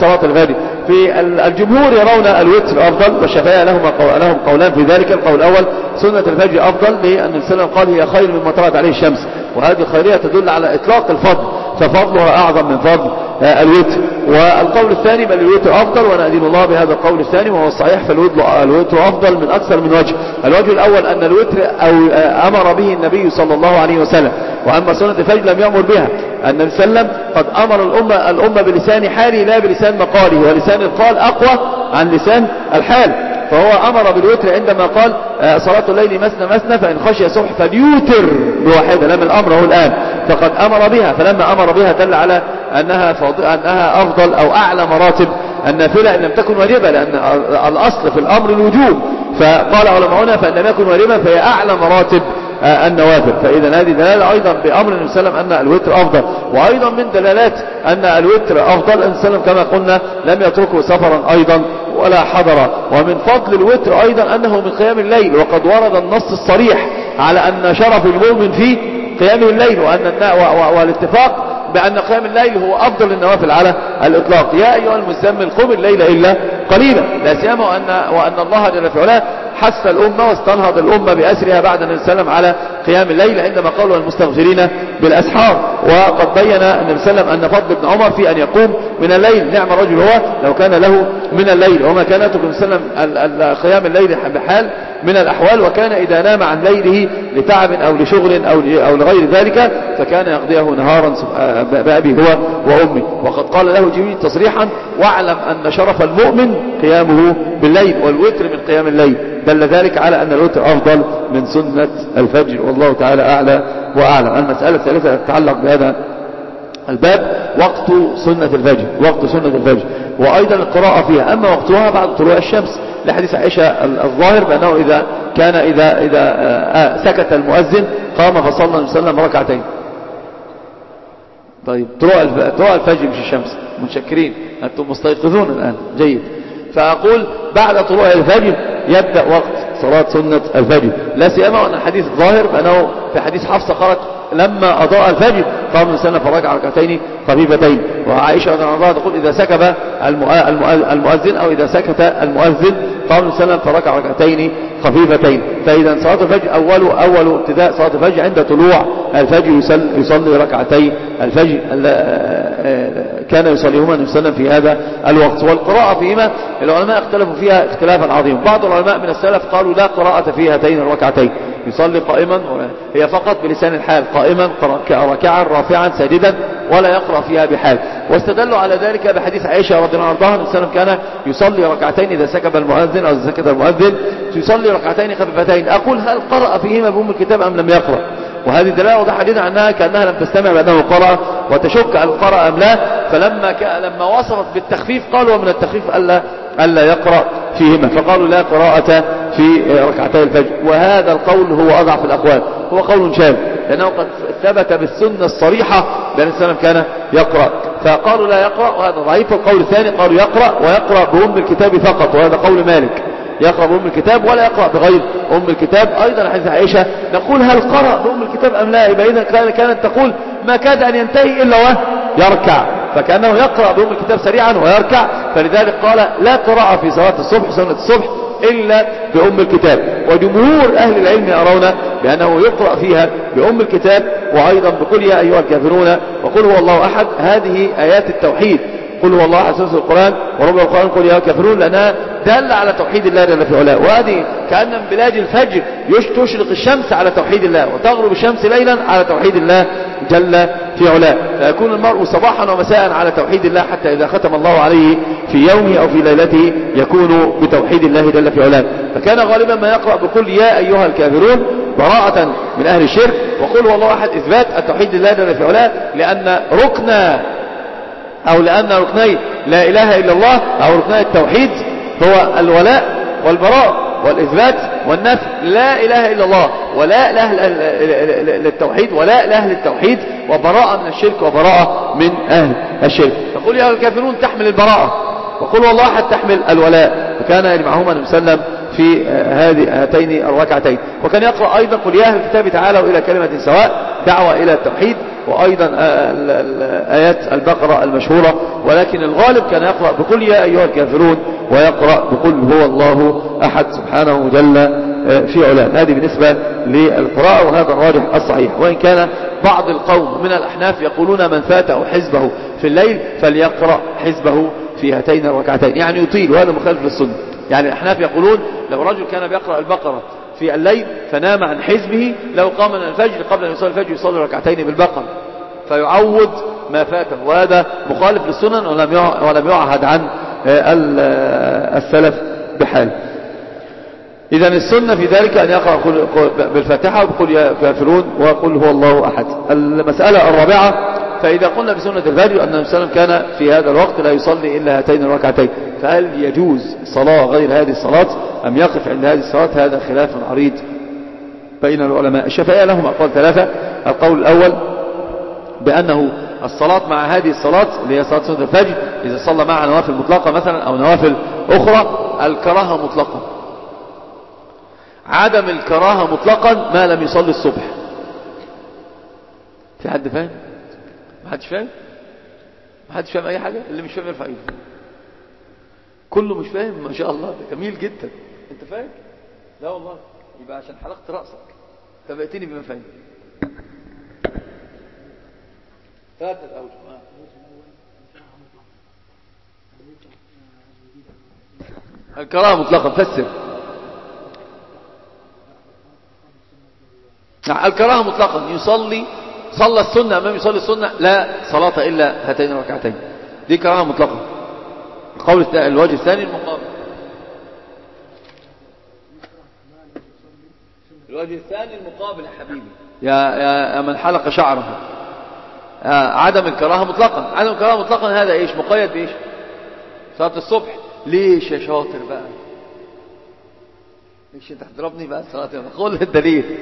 صلاة الفجر في الجمهور يرون الوتر أفضل والشافعية لهم قولان في ذلك القول الأول سنة الفجر أفضل لأن السلام قال هي خير مما طلعت عليه الشمس وهذه خيرية تدل على إطلاق الفضل ففضلها أعظم من فضل الوتر والقول الثاني بل الوتر أفضل وأنا أدين الله بهذا القول الثاني وهو الصحيح فالوتر أفضل من أكثر من وجه. الوجه الأول أن الوتر أو أمر به النبي صلى الله عليه وسلم وأما سنة الفجر لم يأمر بها النبي صلى الله عليه وسلم قد أمر الأمة, الأمة بلسان حاله لا بلسان مقاله ولسان القال أقوى عن لسان الحال. فهو أمر بالوتر عندما قال صلاة الليل مثنى مثنى فإن خشي الصبح فليوتر. بواحدة لما الأمر هو الآن. فقد أمر بها فلما أمر بها دل على أنها, أنها أفضل أو أعلى مراتب النافلة إن لم تكن واجبة لأن الأصل في الأمر الوجوب. فقال علماؤنا فإن لم يكن واجبا فهي أعلى مراتب النوافل. فإذا هذه دلالة أيضا بأمر النبي صلى الله عليه وسلم أن الوتر أفضل. وأيضا من دلالات أن الوتر أفضل. النبي صلى الله عليه وسلم كما قلنا لم يتركه سفرا أيضا ولا حضرا. ومن فضل الوتر أيضا أنه من قيام الليل. وقد ورد النص الصريح على أن شرف المؤمن في قيام الليل وأن والاتفاق بأن قيام الليل هو أفضل النوافل على الإطلاق. يا أيها المزمل قم الليل إلا قليلا. لا سيما وأن, وأن الله جل في علاه حث الأمة واستنهض الأمة بأسرها بعد النبي صلى الله عليه وسلم على قيام الليل عندما قالوا المستغفرين بالأسحار. وقد بين النبي صلى الله عليه وسلم أن فضل ابن عمر في أن يقوم من الليل. نعم رجل هو لو كان له من الليل. وما كان النبي صلى الله عليه وسلم قيام الليل بحال من الأحوال. وكان إذا نام عن ليله لتعب أو لشغل أو أو لغير ذلك فكان يقضيه نهارا بأبي هو وأمي وقد قال له جبريل تصريحا واعلم أن شرف المؤمن قيامه بالليل والوتر من قيام الليل. دل ذلك على أن الوتر أفضل من سنة الفجر والله تعالى أعلى وأعلم. المسألة الثالثة تتعلق بهذا الباب وقت سنة الفجر وقت سنة الفجر وأيضا القراءة فيها. أما وقتها بعد طلوع الشمس لحديث عائشة الظاهر بأنه إذا كان إذا, إذا سكت المؤذن قام فصلى النبي صلى الله وسلم ركعتين. طيب طلوع الفجر مش الشمس. متشكرين أنتم مستيقظون الآن. جيد. فأقول بعد طلوع الفجر يبدأ وقت صلاة سنة الفجر. لا سيما أن الحديث الظاهر بأنه في حديث حفصة قالت لما أضاء الفجر قام الإنسان فركع ركعتين خفيفتين وعائشة رضي الله عنها تقول إذا سكب المؤذن أو إذا سكت المؤذن قام الإنسان فركع ركعتين خفيفتين. فإذا صلاة الفجر أول أول ابتداء صلاة الفجر عند طلوع الفجر يصلي, يصلي ركعتي الفجر كان يصليهما النبي صلى الله عليه وسلم في هذا الوقت. والقراءة فيهما العلماء اختلفوا فيها اختلافا عظيما. بعض العلماء من السلف قالوا لا قراءة في هاتين الركعتين. يصلي قائما هي فقط بلسان الحال قائما راكعا رافعا ساجدا ولا يقرأ فيها بحال. واستدلوا على ذلك بحديث عائشة رضي الله عنها وسلم كان يصلي ركعتين إذا سكب المؤذن أو سكت المؤذن يصلي ركعتين خفيفتين. أقول هل قرأ فيهما بأم الكتاب أم لم يقرأ؟ وهذه دلالة واضحة جدا عنها كأنها لم تستمع بأنه قرأ وتشك هل قرأ أم لا فلما لما وصفت بالتخفيف قالوا ومن التخفيف ألا, ألا يقرأ فيهما فقالوا لا قراءة في ركعتي الفجر. وهذا القول هو أضعف الأقوال هو قول شاذ لأنه قد ثبت بالسنة الصريحة بأن السلام كان يقرأ. فقالوا لا يقرأ وهذا ضعيف. القول الثاني قالوا يقرأ ويقرأ بأم الكتاب فقط وهذا قول مالك. يقرأ بأم الكتاب ولا يقرأ بغير أم الكتاب. أيضا حديث عائشة نقول هل قرأ بأم الكتاب أم لا؟ يبقى إذا كانت تقول ما كاد أن ينتهي إلا ويركع فكأنه يقرأ بأم الكتاب سريعا ويركع. فلذلك قال لا قراءة في صلاة الصبح سنة الصبح إلا بأم الكتاب. وجمهور أهل العلم يرون بأنه يقرأ فيها بأم الكتاب وأيضا بقول يا أيها الكافرون وقل هو الله أحد. هذه آيات التوحيد. قل هو الله أساس القرآن ورب القرآن قل يا الكافرون لأنها دل على توحيد الله جل في علاه. وهذه كأن من بلاد الفجر تشرق الشمس على توحيد الله وتغرب الشمس ليلا على توحيد الله جل في علاه. فيكون المرء صباحا ومساء على توحيد الله حتى إذا ختم الله عليه في يومه أو في ليلته يكون بتوحيد الله جل في علاه. فكان غالبا ما يقرأ بقول يا أيها الكافرون براءة من أهل الشرك وقل والله أحد إثبات التوحيد لله جل في علاه لأن ركن أو لأن ركني لا إله إلا الله أو ركني التوحيد هو الولاء والبراء والإثبات والنفي. لا إله إلا الله ولا إله للتوحيد ولا إله للتوحيد وبراءة من الشرك وبراءة من أهل الشرك. فقل يا الكافرون تحمل البراءة. وقل والله أحد تحمل الولاء. فكان يجمعهما وسلم في هذه هاتين الركعتين. وكان يقرأ أيضا قل يا أهل الكتاب تعالوا إلى كلمة سواء دعوة إلى التوحيد وأيضا آيات البقرة المشهورة. ولكن الغالب كان يقرأ بقول يا أيها الكافرون ويقرأ بقول هو الله أحد سبحانه جل في علاه. هذه بالنسبة للقراءة وهذا الراجح الصحيح. وإن كان بعض القوم من الأحناف يقولون من فاته حزبه في الليل فليقرأ حزبه في هاتين الركعتين. يعني يطيل وهذا مخالف للسنة. يعني الأحناف يقولون لو رجل كان بيقرأ البقرة في الليل فنام عن حزبه لو قام من الفجر قبل أن يصلي الفجر يصلي ركعتين بالبقرة. فيعوض ما فاته وهذا مخالف للسنن ولم يعهد عن السلف بحال. إذا السنة في ذلك أن يقرأ بالفاتحة ويقول يا كافرون وقل هو الله أحد. المسألة الرابعة فإذا قلنا بسنة الفجر أن النبي صلى الله عليه وسلم كان في هذا الوقت لا يصلي إلا هاتين الركعتين فهل يجوز صلاة غير هذه الصلاة؟ أم يقف عند هذه الصلاة؟ هذا خلاف عريض بين العلماء. الشافعية لهم أقوال ثلاثة. القول الأول بأنه الصلاة مع هذه الصلاة اللي هي صلاة سنة الفجر إذا صلى معها نوافل مطلقة مثلا أو نوافل أخرى الكراهة مطلقا عدم الكراهة مطلقا ما لم يصلي الصبح. في حد فاهم؟ ما حدش فاهم؟ ما حدش فاهم أي حاجة؟ اللي مش فاهم يرفع إيده. كله مش فاهم ما شاء الله. جميل جدا. أنت فاهم؟ لا والله. يبقى عشان حلقت رأسك. تبقتني بما فاهم. ثلاثة الأوجه الكراهة مطلقا. فسر. الكراهة مطلقا. يصلي صلى السنة أمام يصلي السنة لا صلاة إلا هاتين الركعتين. دي كراهة مطلقا القول الوجه الثاني المقابل. الوجه الثاني المقابل يا حبيبي. يا, يا من حلق شعره. عدم الكراهة مطلقا. عدم الكراهة مطلقا هذا إيش؟ مقيد بإيش؟ صلاة الصبح. ليش يا شاطر بقى؟ ليش أنت هتضربني بقى؟ صلاة قول الدليل.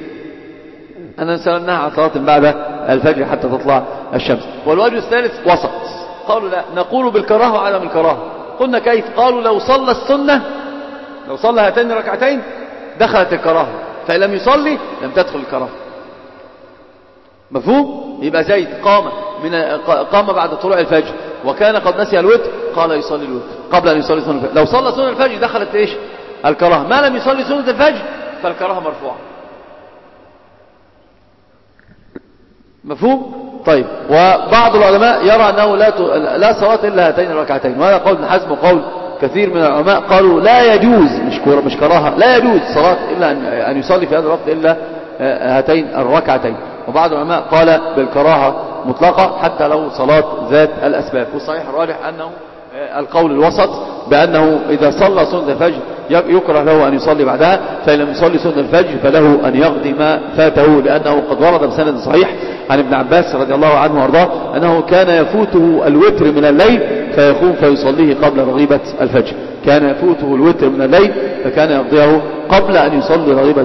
أنا سألناها عن صلاة بعد الفجر حتى تطلع الشمس. والوجه الثالث وسط. قالوا لا نقول بالكراهة وعدم الكراهة. قلنا كيف؟ قالوا لو صلى السنة لو صلى هاتين ركعتين دخلت الكراهة. فإن لم يصلي لم تدخل الكراهة. مفهوم؟ يبقى زيد قام من قام بعد طلوع الفجر. وكان قد نسي الوتر قال يصلي الوتر. قبل أن يصلي سنة الفجر. لو صلى سنة الفجر دخلت إيش؟ الكراهة. ما لم يصلي سنة الفجر فالكراهة مرفوعة. مفهوم؟ طيب وبعض العلماء يرى أنه لا لا صلاة إلا هاتين الركعتين وهذا قول ابن حزم وقول كثير من العلماء قالوا لا يجوز مش مش كراهة لا يجوز صلاة إلا أن يصلي في هذا الوقت إلا هاتين الركعتين. وبعض العلماء قال بالكراهة مطلقة حتى لو صلاة ذات الأسباب. والصحيح الراجح أنه القول الوسط بأنه إذا صلى سنة الفجر يكره له أن يصلي بعدها فإن لم يصلي سنة الفجر فله أن يقضي ما فاته لأنه قد ورد بسند صحيح عن ابن عباس رضي الله عنه وأرضاه أنه كان يفوته الوتر من الليل فيقوم فيصليه قبل رغيبة الفجر. كان يفوته الوتر من الليل فكان يقضيه قبل أن يصلي رغيبة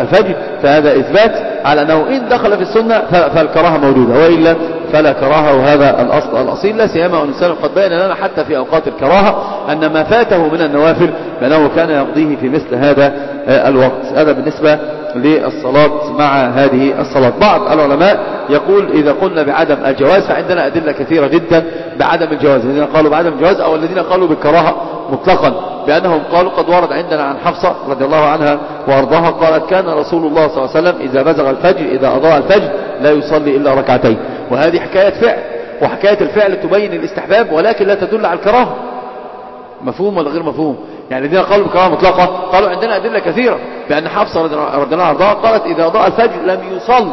الفجر فهذا إثبات على أنه إن دخل في السنة فالكراهة موجودة وإلا فلا كراهة وهذا الأصل الأصيل لا سيما أن السلام قد بين لنا حتى في أوقات الكراهة أن ما فاته من النوافل فأنه كان يقضيه في مثل هذا الوقت. هذا بالنسبة للصلاة مع هذه الصلاة. بعض العلماء يقول إذا قلنا بعدم الجواز فعندنا أدلة كثيرة جدا بعدم الجواز. الذين قالوا بعدم الجواز أو الذين قالوا بالكراهة مطلقا. بأنهم قالوا قد ورد عندنا عن حفصة رضي الله عنها وأرضاها قالت كان رسول الله صلى الله عليه وسلم إذا بزغ الفجر إذا أضاء الفجر لا يصلي إلا ركعتين. وهذه حكاية فعل وحكاية الفعل تبين الاستحباب ولكن لا تدل على الكراهة. مفهوم ولا غير مفهوم؟ يعني الذين قالوا بكراهة مطلقة قالوا عندنا أدلة كثيرة بأن حفصة رضي الله عنها قالت إذا أضاء الفجر لم يصل.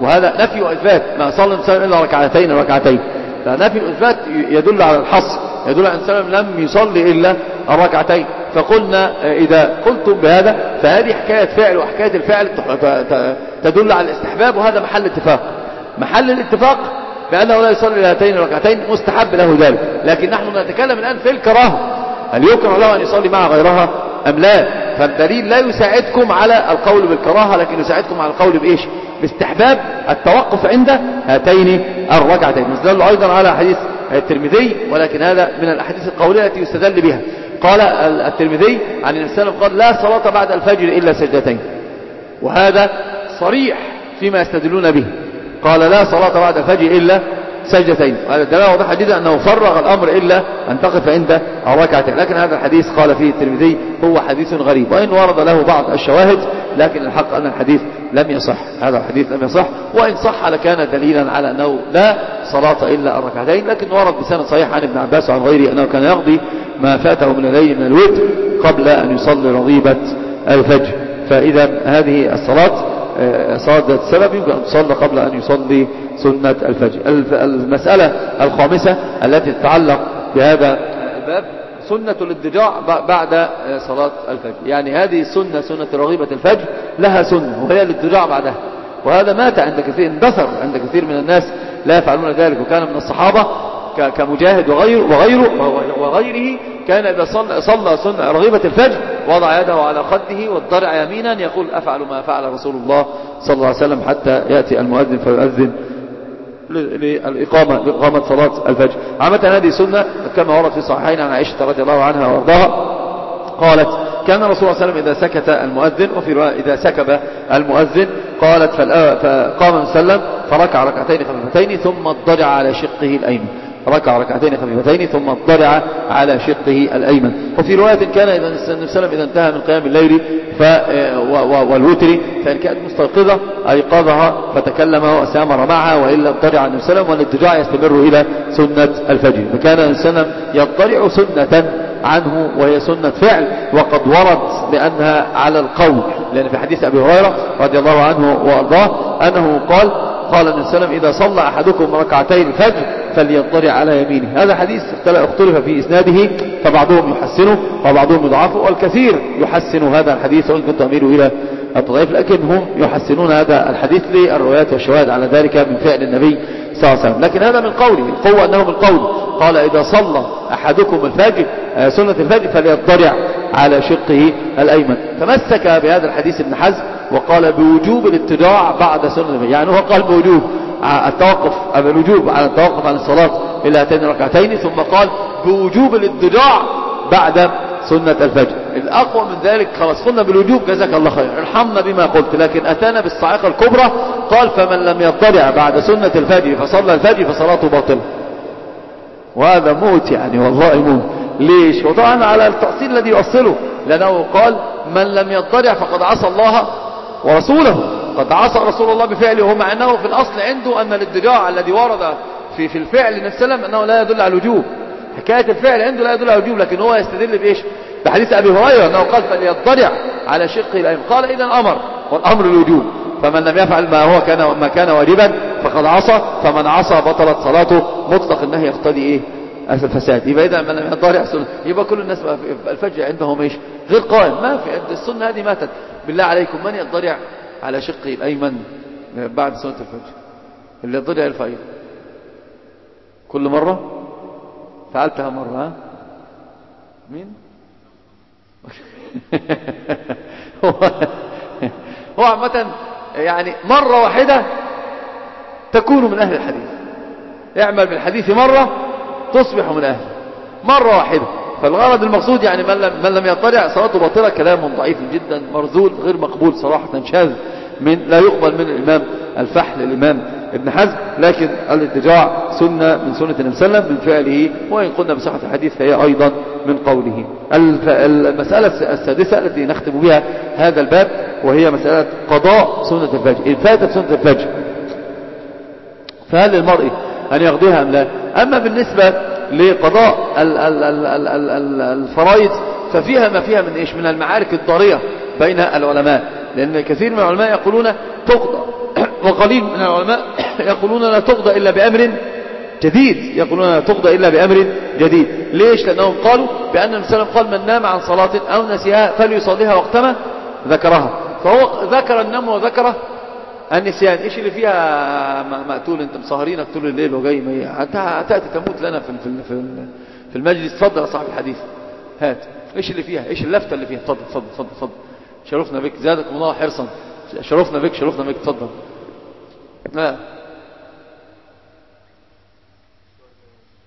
وهذا نفي وإثبات. ما صلى إلا ركعتين ركعتين. فنفي الإثبات يدل على الحصر. يدل على الإنسان لم يصلي إلا الركعتين. فقلنا إذا قلتم بهذا فهذه حكاية فعل وحكاية الفعل تدل على الاستحباب وهذا محل اتفاق. محل الاتفاق بأنه لا يصلي هاتين الركعتين مستحب له ذلك. لكن نحن نتكلم الآن في الكراهة. هل يكره له أن يصلي مع غيرها؟ أم لا؟ فالدليل لا يساعدكم على القول بالكراهة لكن يساعدكم على القول بإيش؟ باستحباب التوقف عند هاتين الركعتين. نستدل أيضا على حديث الترمذي ولكن هذا من الأحاديث القولية التي يستدل بها. قال الترمذي عن الإنسان قال لا صلاة بعد الفجر إلا سجدتين. وهذا صريح فيما يستدلون به. قال لا صلاة بعد الفجر إلا سجدتين. الدلالة واضحة جدا أنه فرغ الأمر إلا أن تقف عند الركعتين لكن هذا الحديث قال فيه الترمذي هو حديث غريب وإن ورد له بعض الشواهد لكن الحق أن الحديث لم يصح. هذا الحديث لم يصح وإن صح لكان دليلا على أنه لا صلاة إلا الركعتين. لكن ورد بسند صحيح عن ابن عباس وعن غيره أنه كان يقضي ما فاته من الليل من الوتر قبل أن يصلي رغيبة الفجر. فإذا هذه الصلاة آه، صلاة ذات السبب يمكن أن تصلى قبل أن يصلي سنة الفجر. المسألة الخامسة التي تتعلق بهذا الباب سنة الاضطجاع بعد آه، صلاة الفجر. يعني هذه السنة سنة رغيبة الفجر لها سنة وهي الاضطجاع بعدها. وهذا مات عند كثير اندثر عند كثير من الناس لا يفعلون ذلك. وكان من الصحابة كمجاهد وغيره, وغيره وغيره كان إذا صلى, صلى سنة رغيبة الفجر وضع يده على خده والضرع يمينا يقول أفعل ما فعل رسول الله صلى الله عليه وسلم حتى يأتي المؤذن فيؤذن. للإقامة لإقامة صلاة الفجر. عامة هذه سنة كما ورد في صحيحين عن عائشة رضي الله عنها وارضاها قالت كان الرسول صلى الله عليه وسلم إذا سكت المؤذن وفي رواية إذا سكب المؤذن قالت فقام وسلم فركع ركعتين خفيفتين ثم اضطجع على شقه الأيمن. ركع ركعتين خفيفتين ثم اضطجع على شقه الأيمن. وفي رواية كان إذا وسلم إذا انتهى من قيام الليل ف والوتر فإن كانت مستيقظة أيقظها فتكلم وسامر معها وإلا اضطجع النبي صلى والاضطجاع يستمر إلى سنة الفجر. فكان النبي صلى يضطجع سنة عنه وهي سنة فعل وقد ورد بأنها على القول. لأن في حديث أبي هريرة رضي الله عنه وأرضاه أنه قال قال النبي صلى الله عليه وسلم إذا صلى أحدكم ركعتي الفجر فليضطرع على يمينه. هذا حديث اختلف في إسناده فبعضهم يحسنه وبعضهم يضعفه والكثير يحسن هذا الحديث. وإن كنت أميل إلى التضعيف لكن هم يحسنون هذا الحديث للروايات والشواهد على ذلك من فعل النبي صلى الله عليه وسلم. لكن هذا من قوله القوة أنه من قوله. قال إذا صلى أحدكم الفجر آه، سنة الفجر فليضطرع على شقه الأيمن. تمسك بهذا الحديث ابن حزم وقال بوجوب الاتجاع بعد سنة الفجر. يعني هو قال بوجوب التوقف الوجوب على التوقف عن الصلاة إلى هاتين ركعتين ثم قال بوجوب الاتجاع بعد سنة الفجر. الأقوى من ذلك خلاص قلنا بالوجوب جزاك الله خير ارحمنا بما قلت لكن أتانا بالصاعقة الكبرى. قال فمن لم يطلع بعد سنة الفجر فصلى الفجر فصلاته باطلة. وهذا موت يعني والله موت. ليش؟ وطبعا على التأصيل الذي يؤصله لأنه قال من لم يضطرع فقد عصى الله ورسوله. قد عصى رسول الله بفعله وهو مع أنه في الأصل عنده أن الادجاع الذي ورد في في الفعل وسلم أنه لا يدل على الوجوب. حكاية الفعل عنده لا يدل على الوجوب لكن هو يستدل بإيش؟ بحديث أبي هريرة أنه قال فليضطرع على شقه الأيمن قال إذا أمر والأمر الوجوب فمن لم يفعل ما هو كان ما كان واجبا فقد عصى فمن عصى بطلت صلاته مطلق النهي يقتضي إيه؟ الفساد. يبقى إذا من لم يضارع سنه يبقى كل الناس الفجر عندهم إيش؟ غير قائم. ما في السنة هذه ماتت. بالله عليكم من يضارع على شقه الأيمن بعد سنه الفجر؟ اللي يضارع الفجر كل مرة؟ فعلتها ها؟ مين؟ [LAUGHS] هو عامة يعني مرة واحدة تكون من أهل الحديث. اعمل بالحديث مرة تصبح من أهل. مرة واحدة. فالغرض المقصود يعني من لم, من لم يطلع صلاته باطلة كلام ضعيف جدا مرزول غير مقبول صراحة شاذ من لا يقبل من الإمام الفحل الإمام ابن حزم لكن الاتجاع سنة من سنة النبي صلى الله عليه وسلم من فعله وإن قلنا بصحة الحديث فهي أيضا من قوله. المسألة السادسة التي نختم بها هذا الباب وهي مسألة قضاء سنة الفجر إن فاتت سنة الفجر فهل للمرء أن يقضيها أم لا؟ أما بالنسبة لقضاء الفرائض ففيها ما فيها من إيش؟ من المعارك الضارية بين العلماء لأن كثير من العلماء يقولون تقضى. وقليل من العلماء يقولون لا تقضى إلا بأمر جديد. يقولون لا تقضى إلا بأمر جديد. ليش؟ لأنهم قالوا بأن النبي قال من نام عن صلاة أو نسيها فليصليها وقتما ذكرها. فهو ذكر النوم وذكر النسيان. إيش اللي فيها مقتول؟ أنت مسهرينك طول الليل وجاي هتأتي تموت لنا في في المجلس. تفضل يا صاحب الحديث. هات. إيش اللي فيها؟ إيش اللفتة اللي فيها؟ تفضل تفضل تفضل تفضل شرفنا بك. زادكم الله حرصا. شرفنا بك شرفنا بك. تفضل لا.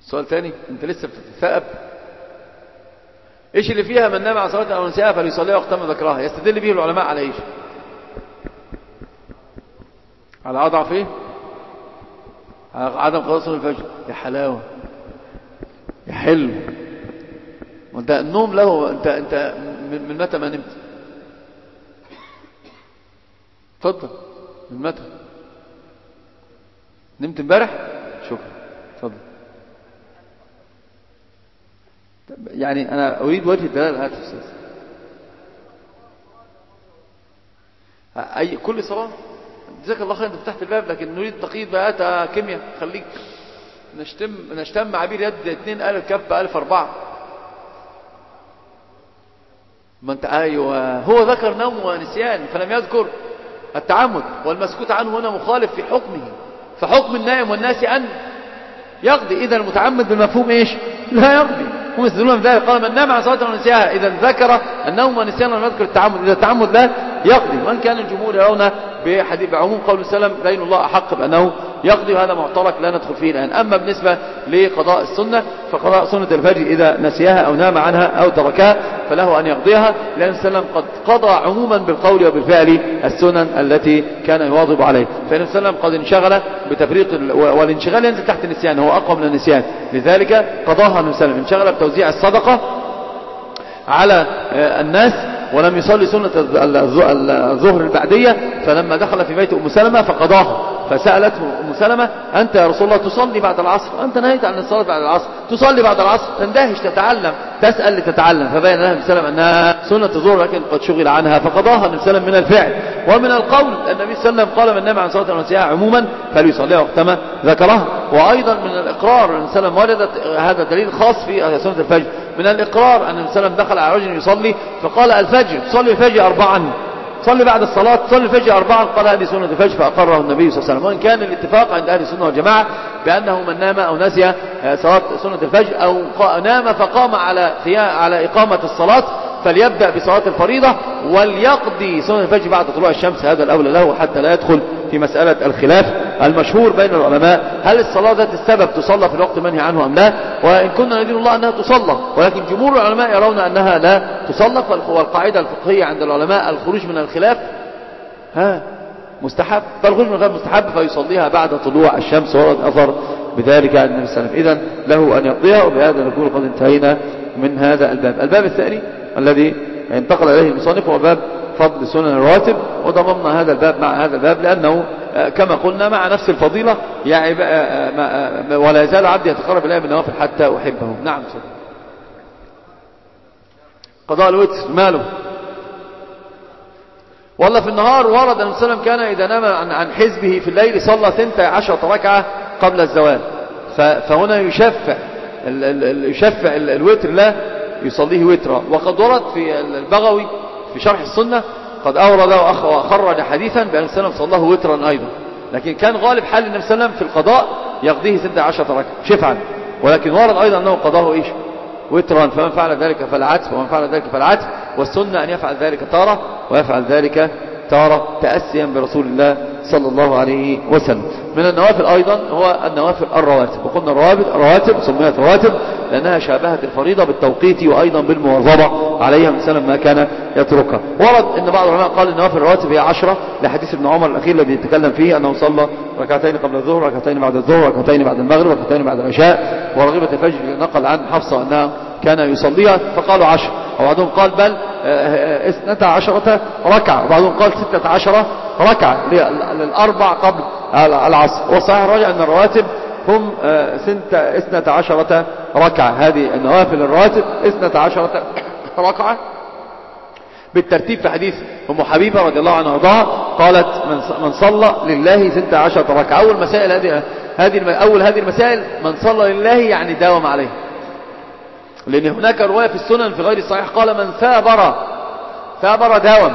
سؤال ثاني انت لسه بتتثقب إيش اللي فيها من نام على صلاه أو نسيها فليصليها وقت ما ذكرها؟ يستدل به العلماء على إيش؟ على أضعف إيه؟ عدم قضاء صلاة الفجر. يا حلاوة. يا حلو. وانت النوم له انت انت من متى ما نمت؟ اتفضل. من متى؟ نمت امبارح؟ شكرا. اتفضل. يعني أنا أريد وجه الدلالة هات أستاذ أي كل صلاة؟ جزاك الله خير أنت فتحت الباب لكن نريد تقييد بقى كيمياء. خليك. نشتم نشتم عبير يد اثنين ألف كف ألف أربعة. ما انت أيوه. هو ذكر نوم ونسيان فلم يذكر التعمد والمسكوت عنه هنا مخالف في حكمه. فحكم النائم والناس أن يقضي. إذا المتعمد بالمفهوم إيش؟ لا يقضي. هم يستدلون بذلك. قال من نام عن صلاة ونسيها إذا ذكر النوم والنسيان لم يذكر التعمد. إذا التعمد لا يقضي. وإن كان الجمهور يرون بحديث بعموم قول وسلم دين الله أحق بأنه يقضي وهذا معترك لا ندخل فيه الآن. أما بالنسبة لقضاء السنة فقضاء سنة الفجر إذا نسيها أو نام عنها أو تركها فله أن يقضيها لأن وسلم قد قضى عموما بالقول وبالفعل السنن التي كان يواظب عليه. فإن وسلم قد انشغل بتفريق والانشغال ينزل تحت النسيان هو أقوى من النسيان. لذلك قضاها النبي وسلم انشغل بتوزيع الصدقة على الناس ولم يصلي سنة الظهر البعدية فلما دخل في بيت أم سلمة فقضاها فسألته أم سلمة أنت يا رسول الله تصلي بعد العصر؟ أنت نهيت عن الصلاة بعد العصر. تصلي بعد العصر؟ تندهش تتعلم. تسأل لتتعلم. فبين لها سلم أنها سنة الظهر لكن قد شغل عنها. فقضاها النبي سلم من الفعل. ومن القول النبي صلى الله عليه وسلم قال من نام عن صلاة ونسيها عموما فليصليها وقتما ذكرها. وأيضا من الإقرار النبي وسلم وردت هذا دليل خاص في سنة الفجر. من الإقرار أن عليه وسلم دخل على رجل يصلي فقال الفجر تصلي الفجر أربعا. صلي بعد الصلاة تصلي الفجر أربعا قال هذه سنة الفجر فأقره النبي صلى الله عليه وسلم. وإن كان الاتفاق عند أهل السنة والجماعة بأنه من نام أو نسي صلاة سنة الفجر أو نام فقام على على إقامة الصلاة فليبدأ بصلاة الفريضة وليقضي سنة الفجر بعد طلوع الشمس. هذا الأولى له حتى لا يدخل في مسألة الخلاف المشهور بين العلماء. هل الصلاة ذات السبب تصلى في الوقت منهي عنه أم لا؟ وإن كنا ندين الله أنها تصلى ولكن جمهور العلماء يرون أنها لا تصلى. والقاعدة الفقهية عند العلماء الخروج من الخلاف ها مستحب. فالخروج من الخلاف مستحب فيصليها بعد طلوع الشمس. ورد أثر بذلك عن النبي صلى الله عليه وسلم. إذن له أن يقضيها وبهذا نكون قد انتهينا من هذا الباب. الباب الثاني الذي انتقل إليه المصنف هو باب فضل سنن الرواتب وضممنا هذا الباب مع هذا الباب لأنه كما قلنا مع نفس الفضيلة يعني ولا يزال عبدي يتقرب إليه بالنوافل حتى أحبه. نعم سيدي. قضاء الوتر ماله؟ والله في النهار ورد أن وسلم كان إذا نام عن حزبه في الليل صلى ثنتي عشرة ركعة قبل الزوال. فهنا يشفع يشفع الوتر لا يصليه وترا. وقد ورد في البغوي في شرح السنة قد أورد وخرج حديثا بأن السلام صلاه وترا أيضا. لكن كان غالب حال النبي صلى الله عليه وسلم في القضاء يقضيه ستة عشرة ركعة شفعا. ولكن ورد أيضا أنه قضاه إيش؟ وترا. فمن فعل ذلك فالعتف ومن فعل ذلك فالعتف والسنة أن يفعل ذلك تارة ويفعل ذلك تارة تأسيا برسول الله صلى الله عليه وسلم. من النوافل أيضا هو النوافل الرواتب. وقلنا الرواتب الرواتب سميت رواتب لأنها شابهت الفريضة بالتوقيت وأيضا بالمواظبة عليها من ما كان يتركها. ورد أن بعض العلماء قال النوافل الرواتب هي عشرة لحديث ابن عمر الأخير الذي يتكلم فيه أنه صلى ركعتين قبل الظهر ركعتين بعد الظهر ركعتين بعد المغرب ركعتين بعد العشاء. ورغبة الفجر نقل عن حفصة أنها كان يصليها فقالوا عشر. وبعضهم قال بل اثنتا عشرة ركعة. وبعضهم قال ستة عشرة ركعة للأربع قبل العصر. والصحيح الراجع أن الرواتب هم اثنتا عشرة ركعة. هذه النوافل الرواتب اثنتا عشرة ركعة. بالترتيب في حديث أم حبيبة رضي الله عنها وارضاها قالت من صلى لله سنت عشرة ركعة. أول مسائل هذه هذه أول هذه المسائل من صلى لله يعني داوم عليه. لأن هناك رواية في السنن في غير الصحيح قال من ثابر ثابر داوم.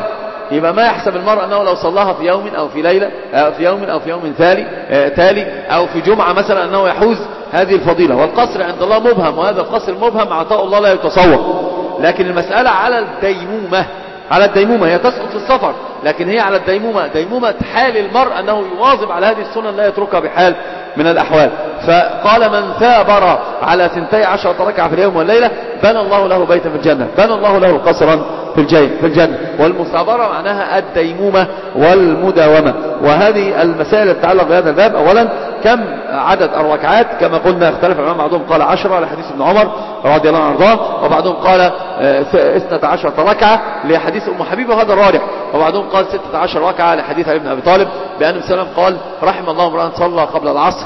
يبقى ما يحسب المرء أنه لو صلاها في يوم أو في ليلة أو في يوم أو في يوم تالي تالي أو في جمعة مثلا أنه يحوز هذه الفضيلة. والقصر عند الله مبهم وهذا القصر المبهم عطاء الله لا يتصور. لكن المسألة على الديمومة على الديمومة. هي تسقط في السفر لكن هي على الديمومة. ديمومة حال المرء أنه يواظب على هذه السنن لا يتركها بحال. من الأحوال. فقال من ثابر على ثنتي عشرة ركعة في اليوم والليلة بنى الله له بيتا في الجنة بنى الله له قصرا في في الجنة. والمثابرة معناها الديمومة والمداومة. وهذه المسائل تتعلق بهذا الباب أولا كم عدد الركعات؟ كما قلنا اختلف العلماء بعضهم قال عشرة لحديث ابن عمر رضي الله عنه وارضاه وبعضهم قال اثنة عشرة ركعة لحديث أم حبيبة وهذا الراجح. وبعضهم قال ستة عشر ركعة لحديث علي بن أبي طالب بأن السلام قال رحم الله امرأ صلى قبل العصر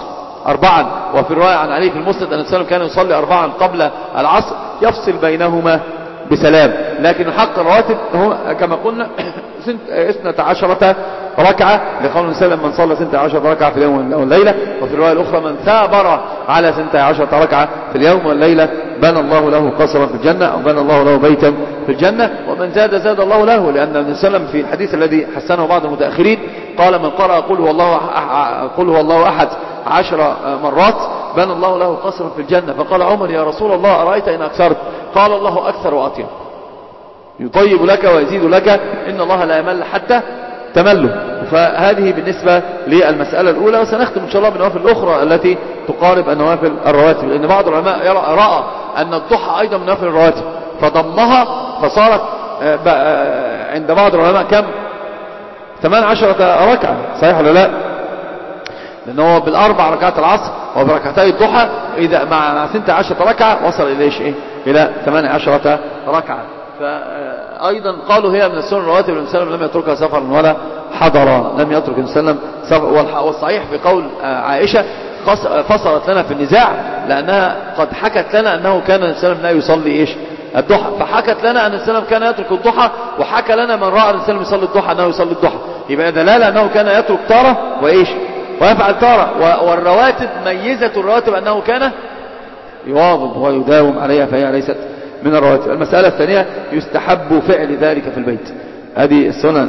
أربعا. وفي الرواية عن علي في المسند أن السلام كان يصلي أربعا قبل العصر يفصل بينهما بسلام. لكن حق الرواتب هو كما قلنا [COUGHS] اثنة عشرة ركعة لقول وسلم من صلى سنة عشرة ركعة في اليوم والليلة. وفي الرواية الأخرى من ثابر على سنة عشرة ركعة في اليوم والليلة بنى الله له قصرا في الجنة أو بنى الله له بيتا في الجنة. ومن زاد زاد الله له لأن عليه وسلم في الحديث الذي حسنه بعض المتأخرين قال من قرأ قل هو الله أحد عشر مرات بنى الله له قصرا في الجنة. فقال عمر يا رسول الله أرأيت إن أكثرت؟ قال الله أكثر وأطيب. يطيب لك ويزيد لك. إن الله لا يمل حتى تمله. فهذه بالنسبة للمسألة الأولى وسنختم إن شاء الله بالنوافل الأخرى التي تقارب النوافل الرواتب. لأن بعض العلماء رأى أن الضحى أيضا من نوافل الرواتب. فضمها فصارت عند بعض العلماء كم؟ 18 ركعة. صحيح ولا لا؟ لأنه بالأربع ركعات العصر وبركعتي الضحى. إذا مع 16 ركعة وصل إيش إيه؟ إلى 18 ركعة. فأيضا قالوا هي من السنن الرواتب وسلم لم يتركها سفرا ولا حضرا. لم يترك وسلم والصحيح في قول عائشة فصلت لنا في النزاع لأنها قد حكت لنا أنه كان وسلم لا يصلي إيش؟ الضحى. فحكت لنا أن وسلم كان يترك الضحى وحكى لنا من رأى وسلم يصلي الضحى أنه يصلي الضحى. يبقى دلالة أنه كان يترك تارة وإيش؟ ويفعل تارة. والرواتب ميزة الرواتب أنه كان يواظب ويداوم عليها فهي ليست من الرواتب. المسألة الثانية يستحب فعل ذلك في البيت. هذه السنة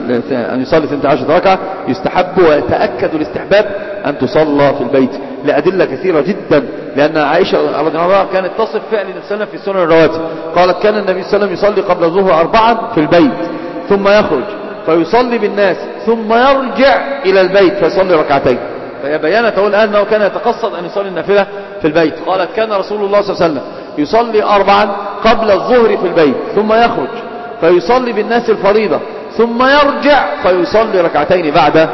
أن يصلي 12 ركعة. يستحب ويتأكد الاستحباب أن تصلى في البيت لأدلة كثيرة جدا لأن عائشة رضي الله عنها كانت تصف فعل وسلم في سنن الرواتب. قالت كان النبي صلى الله عليه وسلم يصلي قبل الظهر أربعا في البيت ثم يخرج فيصلي بالناس ثم يرجع إلى البيت فيصلي ركعتين. فهي بيانة تقول أنه كان يتقصد أن يصلي النافلة في البيت. قالت كان رسول الله صلى الله عليه وسلم يصلي أربعا قبل الظهر في البيت ثم يخرج فيصلي بالناس الفريضة ثم يرجع فيصلي ركعتين بعد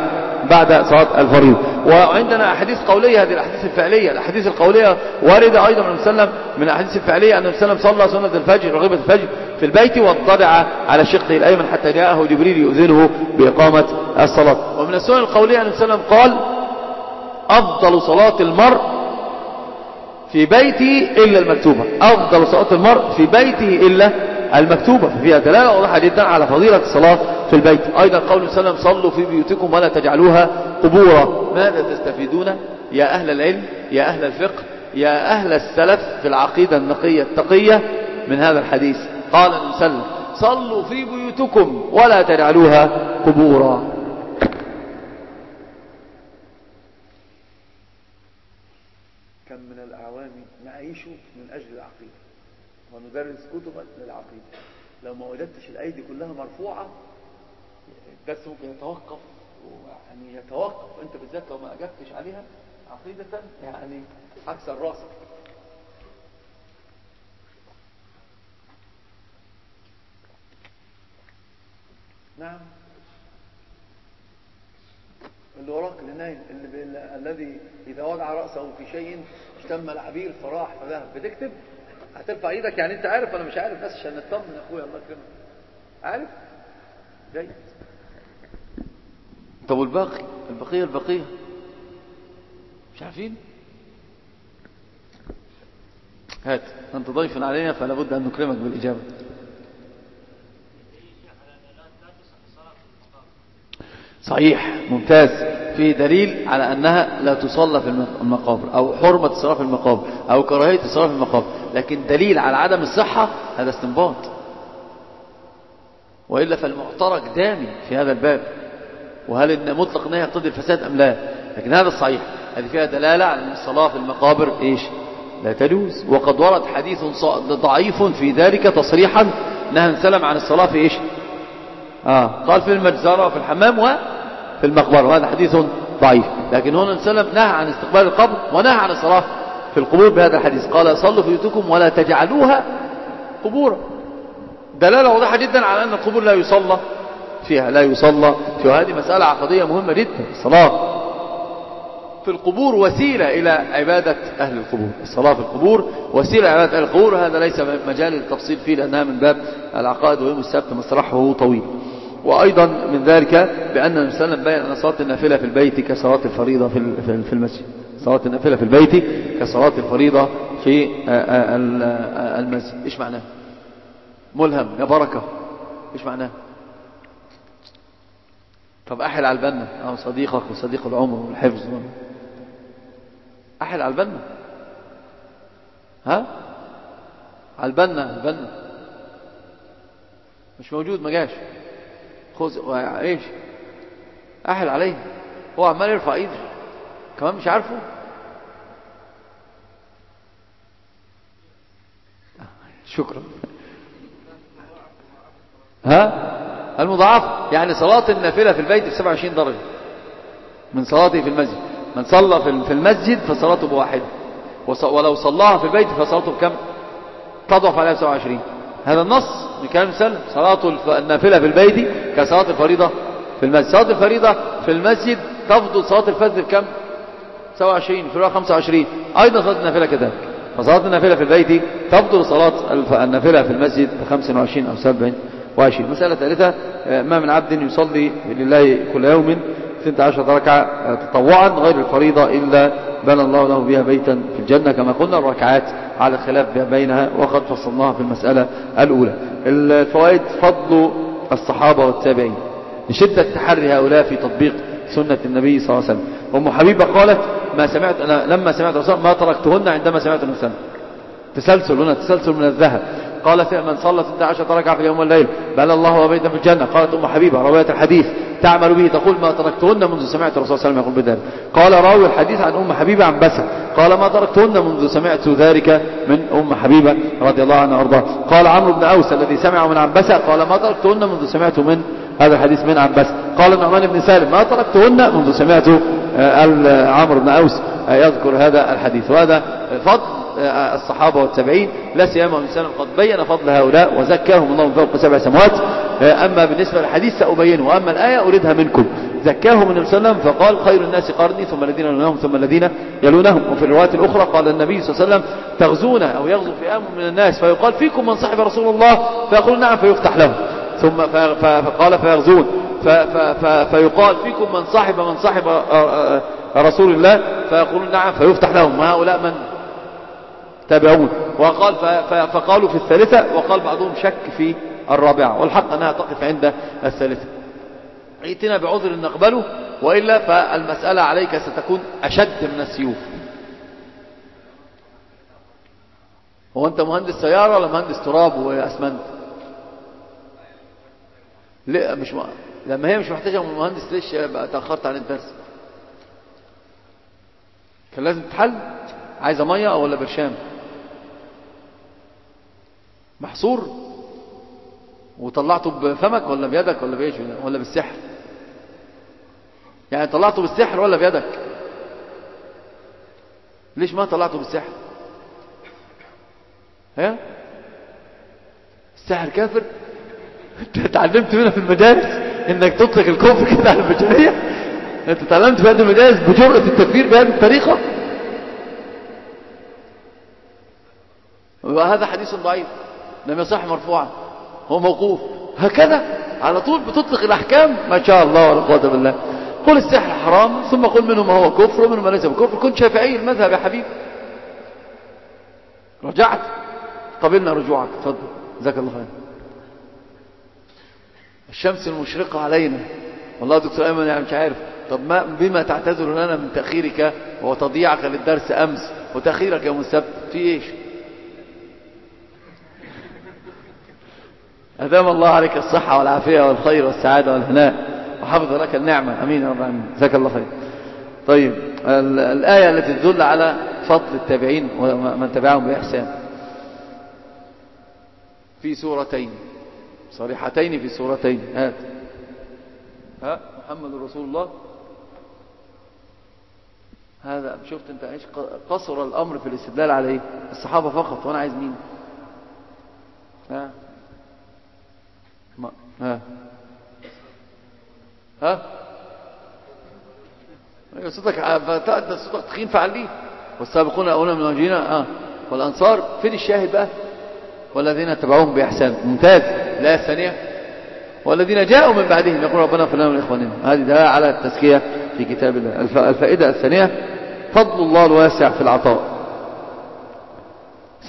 بعد صلاة الفريضة. وعندنا أحاديث قولية هذه الأحاديث الفعلية. الأحاديث القولية واردة أيضا من وسلم من الأحاديث الفعلية أن وسلم صلى سنة الفجر رغبة الفجر في البيت واضطجع على شقه الأيمن حتى جاءه جبريل يؤذنه بإقامة الصلاة. ومن السنن القولية أن وسلم قال أفضل صلاة المرء في بيته إلا المكتوبة. أفضل صلاة المرء في بيته إلا المكتوبة. ففيها دلالة واضحة جدا على فضيلة الصلاة في البيت. أيضا قول وسلم صلوا في بيوتكم ولا تجعلوها قبورا. ماذا تستفيدون؟ يا أهل العلم يا أهل الفقه يا أهل السلف في العقيدة النقية التقية من هذا الحديث. قال وسلم صلوا في بيوتكم ولا تجعلوها قبورا كم من الأعوام نعيش من أجل العقيدة. وندرس كتبا للعقيدة. لو ما وجدتش الأيدي كلها مرفوعة الدرس ممكن يتوقف. يعني يتوقف. أنت بالذات لو ما أجبتش عليها عقيدة يعني أكثر راسك نعم. اللي وراك اللي نايم. الذي إذا وضع رأسه في شيء اشتم العبير فراح فذهب. بتكتب؟ هترفع إيدك يعني انت عارف ولا مش عارف بس عشان نطمن يا اخويا الله يكرمك. عارف؟ جيد. طب والباقي؟ البقية البقية. مش عارفين؟ هات. انت ضيف علينا فلا بد أن نكرمك بالإجابة. صحيح. ممتاز. في دليل على أنها لا تصلى في المقابر أو حرمة الصلاة في المقابر أو كراهية الصلاة في المقابر. لكن دليل على عدم الصحة هذا استنباط. وإلا فالمعترك دامي في هذا الباب. وهل إن مطلق نهي يقتضي الفساد أم لا؟ لكن هذا الصحيح هذه فيها دلالة على أن الصلاة في المقابر إيش؟ لا تجوز. وقد ورد حديث ضعيف في ذلك تصريحا نهى سلم عن الصلاة في إيش؟ آه قال في المجزرة وفي الحمام وفي المقبرة. وهذا حديث ضعيف. لكن هنا وسلم نهى عن استقبال القبر ونهى عن الصلاة في القبور بهذا الحديث. قال صلوا في بيوتكم ولا تجعلوها قبورا. دلالة واضحة جدا على أن القبور لا يصلى فيها. لا يصلى فيها. هذه مسألة عقدية مهمة جدا. الصلاة في القبور وسيلة إلى عبادة أهل القبور. الصلاة في القبور وسيلة عبادة أهل القبور. هذا ليس مجال للتفصيل فيه لأنها من باب العقائد ويوم السبت مسرحه طويل. وأيضا من ذلك بأن النبي صلى الله عليه وسلم بين أن صلاة النافلة في البيت كصلاة الفريضة في المسجد. صلاة النافلة في البيت كصلاة الفريضة في المسجد. إيش معناه؟ ملهم. يا بركة. إيش معناه؟ طب أحل على البنا. أو صديقك وصديق العمر والحفظ. أحل على البنا. ها؟ على البنا البنا. مش موجود ما جاش. خذ إيش؟ أحل عليه. هو عمال يرفع إيده. كمان مش عارفه. شكرا. ها؟ المضاعفة يعني صلاة النافلة في البيت ب 27 درجة. من صلاته في المسجد. من صلى في المسجد فصلاته بواحدة ولو صلاها في البيت فصلاته بكم؟ تضعف عليها 27 هذا النص من كلام سلم صلاة النافلة في البيت كصلاة الفريضة في المسجد. صلاة الفريضة في المسجد تفضل صلاة الفجر بكم 27 في الرواية 25 أيضا صلاة النافلة كذلك. فصلاة النافلة في البيت تفضل صلاة النافلة في المسجد ب 25 أو 70 وعشرين. مسألة ثالثة ما من عبد يصلي لله كل يوم 12 ركعة تطوعا غير الفريضة إلا بنى الله له بها بيتا في الجنة كما قلنا الركعات على خلاف بينها وقد فصلناها في المسألة الأولى. الفوائد فضل الصحابة والتابعين. لشدة تحري هؤلاء في تطبيق سنة النبي صلى الله عليه وسلم. أم حبيبة قالت ما سمعت أنا لما سمعت رسول ما تركتهن عندما سمعت النبي تسلسل هنا تسلسل من الذهب. قالت من صلى 16 ركعة في اليوم والليل بل الله وبيتا في الجنة. قالت أم حبيبة رواية الحديث. تعمل به. تقول ما تركتهن منذ سمعت الرسول صلى الله عليه وسلم يقول بذلك. قال راوي الحديث عن أم حبيبة عن بسر. قال ما تركتهن منذ سمعت ذلك من أم حبيبة رضي الله عنها وأرضاها. قال عمرو بن أوس الذي سمع من عنبسة قال ما تركتهن منذ سمعت من هذا الحديث من عنبسة قال النعمان بن سالم ما تركتهن منذ سمعت عمرو بن أوس يذكر هذا الحديث. وهذا فضل الصحابة والتابعين لا سيما الإنسان قد بين فضل هؤلاء وزكاهم الله من فوق سبع سماوات أما بالنسبة للحديث سأبينه وأما الآية أريدها منكم. زكاهم النبي صلى الله عليه وسلم فقال خير الناس قرني ثم الذين يلونهم ثم الذين يلونهم. وفي الروايات الأخرى قال النبي صلى الله عليه وسلم تغزون أو يغزو فئام من الناس فيقال فيكم من صاحب رسول الله فيقول نعم فيفتح لهم. ثم فقال فيغزون. فيقال فيكم من صاحب من صاحب رسول الله فيقولون نعم فيفتح لهم. وهؤلاء من تابعون؟ وقال فقالوا في الثالثة وقال بعضهم شك في الرابعة والحق أنها تقف عند الثالثة. ائتنا بعذر نقبله وإلا فالمسألة عليك ستكون أشد من السيوف. هو أنت مهندس سيارة ولا مهندس تراب وأسمنت؟ لا مش م... لما هي مش محتاجة من مهندس ليش تأخرت عن الدرس كان لازم تحل عايزة مية ولا برشام؟ محصور؟ وطلعته بفمك ولا بيدك ولا بإيش؟ ولا بالسحر؟ يعني طلعته بالسحر ولا بيدك؟ ليش ما طلعته بالسحر؟ ها؟ السحر كافر؟ انت اتعلمت منها في المدارس انك تطلق الكفر [LAUGHS] كده على البشرية؟ انت اتعلمت في هذه المدارس بجرأة التكفير بهذه الطريقة؟ وهذا حديث ضعيف. لم يصح مرفوعا. هو موقوف. هكذا. على طول بتطلق الأحكام. ما شاء الله ولا قوة بالله. قل السحر حرام ثم قل منه ما هو كفر ومنه ما ليس بكفر. كنت شافعي المذهب يا حبيبي رجعت. قبلنا رجوعك. تفضل. جزاك الله خير. الشمس المشرقة علينا. والله دكتور أيمن يعني مش عارف. طب ما بما تعتذر لنا من تأخيرك وتضييعك للدرس أمس وتأخيرك يوم السبت في إيش؟ أدام الله عليك الصحة والعافية والخير والسعادة والهناء. وحفظ لك النعمة. أمين يا رب العالمين. جزاك الله خير. طيب الآية التي تدل على فضل التابعين ومن تبعهم بإحسان. في سورتين. صريحتين في سورتين. هات. ها محمد رسول الله. هذا شفت أنت إيش؟ قصر الأمر في الاستدلال على إيه الصحابة فقط وأنا عايز مين؟ ها؟ ما ها. ها؟ صوتك فتأدى صوتك تخين فعليه والسابقون الاولون من المهاجرين آه. والأنصار فين الشاهد بقى والذين اتبعوهم بإحسان. ممتاز. الايه الثانية والذين جاءوا من بعدهم يقول ربنا اغفر لنا ولاخواننا هذه ده على التزكية في كتاب الله. الف- الفائدة الثانية فضل الله الواسع في العطاء.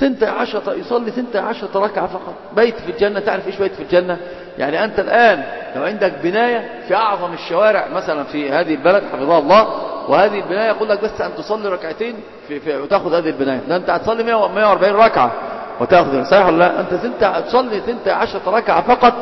سنت عشرة يصلي سنت عشرة ركعة فقط. بيت في الجنة تعرف إيش بيت في الجنة؟ يعني أنت الآن لو عندك بناية في أعظم الشوارع مثلا في هذه البلد حفظها الله وهذه البناية يقول لك بس أن تصلي ركعتين في في وتأخذ هذه البناية. ده أنت هتصلي 100 140 ركعة وتأخذ صحيح ولا لا؟ أنت سنت تصلي سنت عشرة ركعة فقط.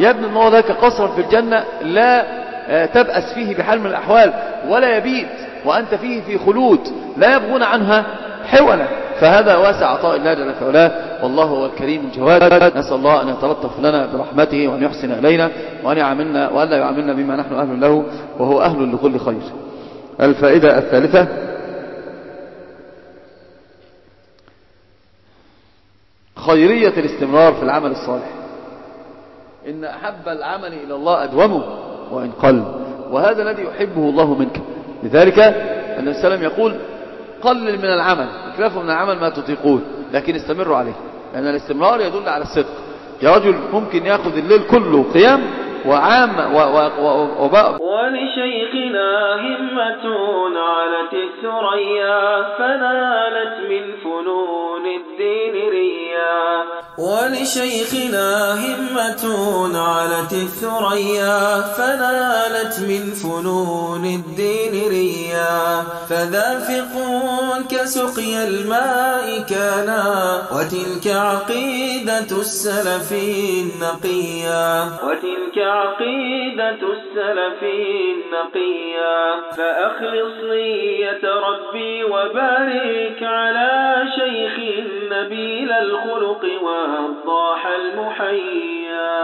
ابن الله ذاك قصرا في الجنة لا آه، تبأس فيه بحال من الأحوال ولا يبيت وأنت فيه في خلود لا يبغون عنها حولا فهذا واسع عطاء الله جل في علاه والله هو الكريم الجواد. نسأل الله أن يتلطف لنا برحمته وأن يحسن إلينا وأن يعاملنا وأن لا يعاملنا بما نحن أهل له وهو أهل لكل خير. الفائدة الثالثة. خيرية الاستمرار في العمل الصالح. إن أحب العمل إلى الله أدومه وإن قل. وهذا الذي يحبه الله منك. لذلك النبي صلى الله عليه وسلم يقول قلل من العمل. اكلفوا من العمل ما تطيقون لكن استمروا عليه لأن الاستمرار يدل على الصدق. يا رجل ممكن يأخذ الليل كله قيام وعام و و و وبقى ولشيخنا همة علت الثريا فنالت من فنون الدين ريا. ولشيخنا همة علت الثريا فنالت من فنون الدين ريا. فذا فقه كسقي الماء كانا وتلك عقيدة السلف النقيا. وتلك عقيدة السلفين نقيا. فأخلص نية ربي وبارك على شيخ نبيل الخلق والضاح المحيا.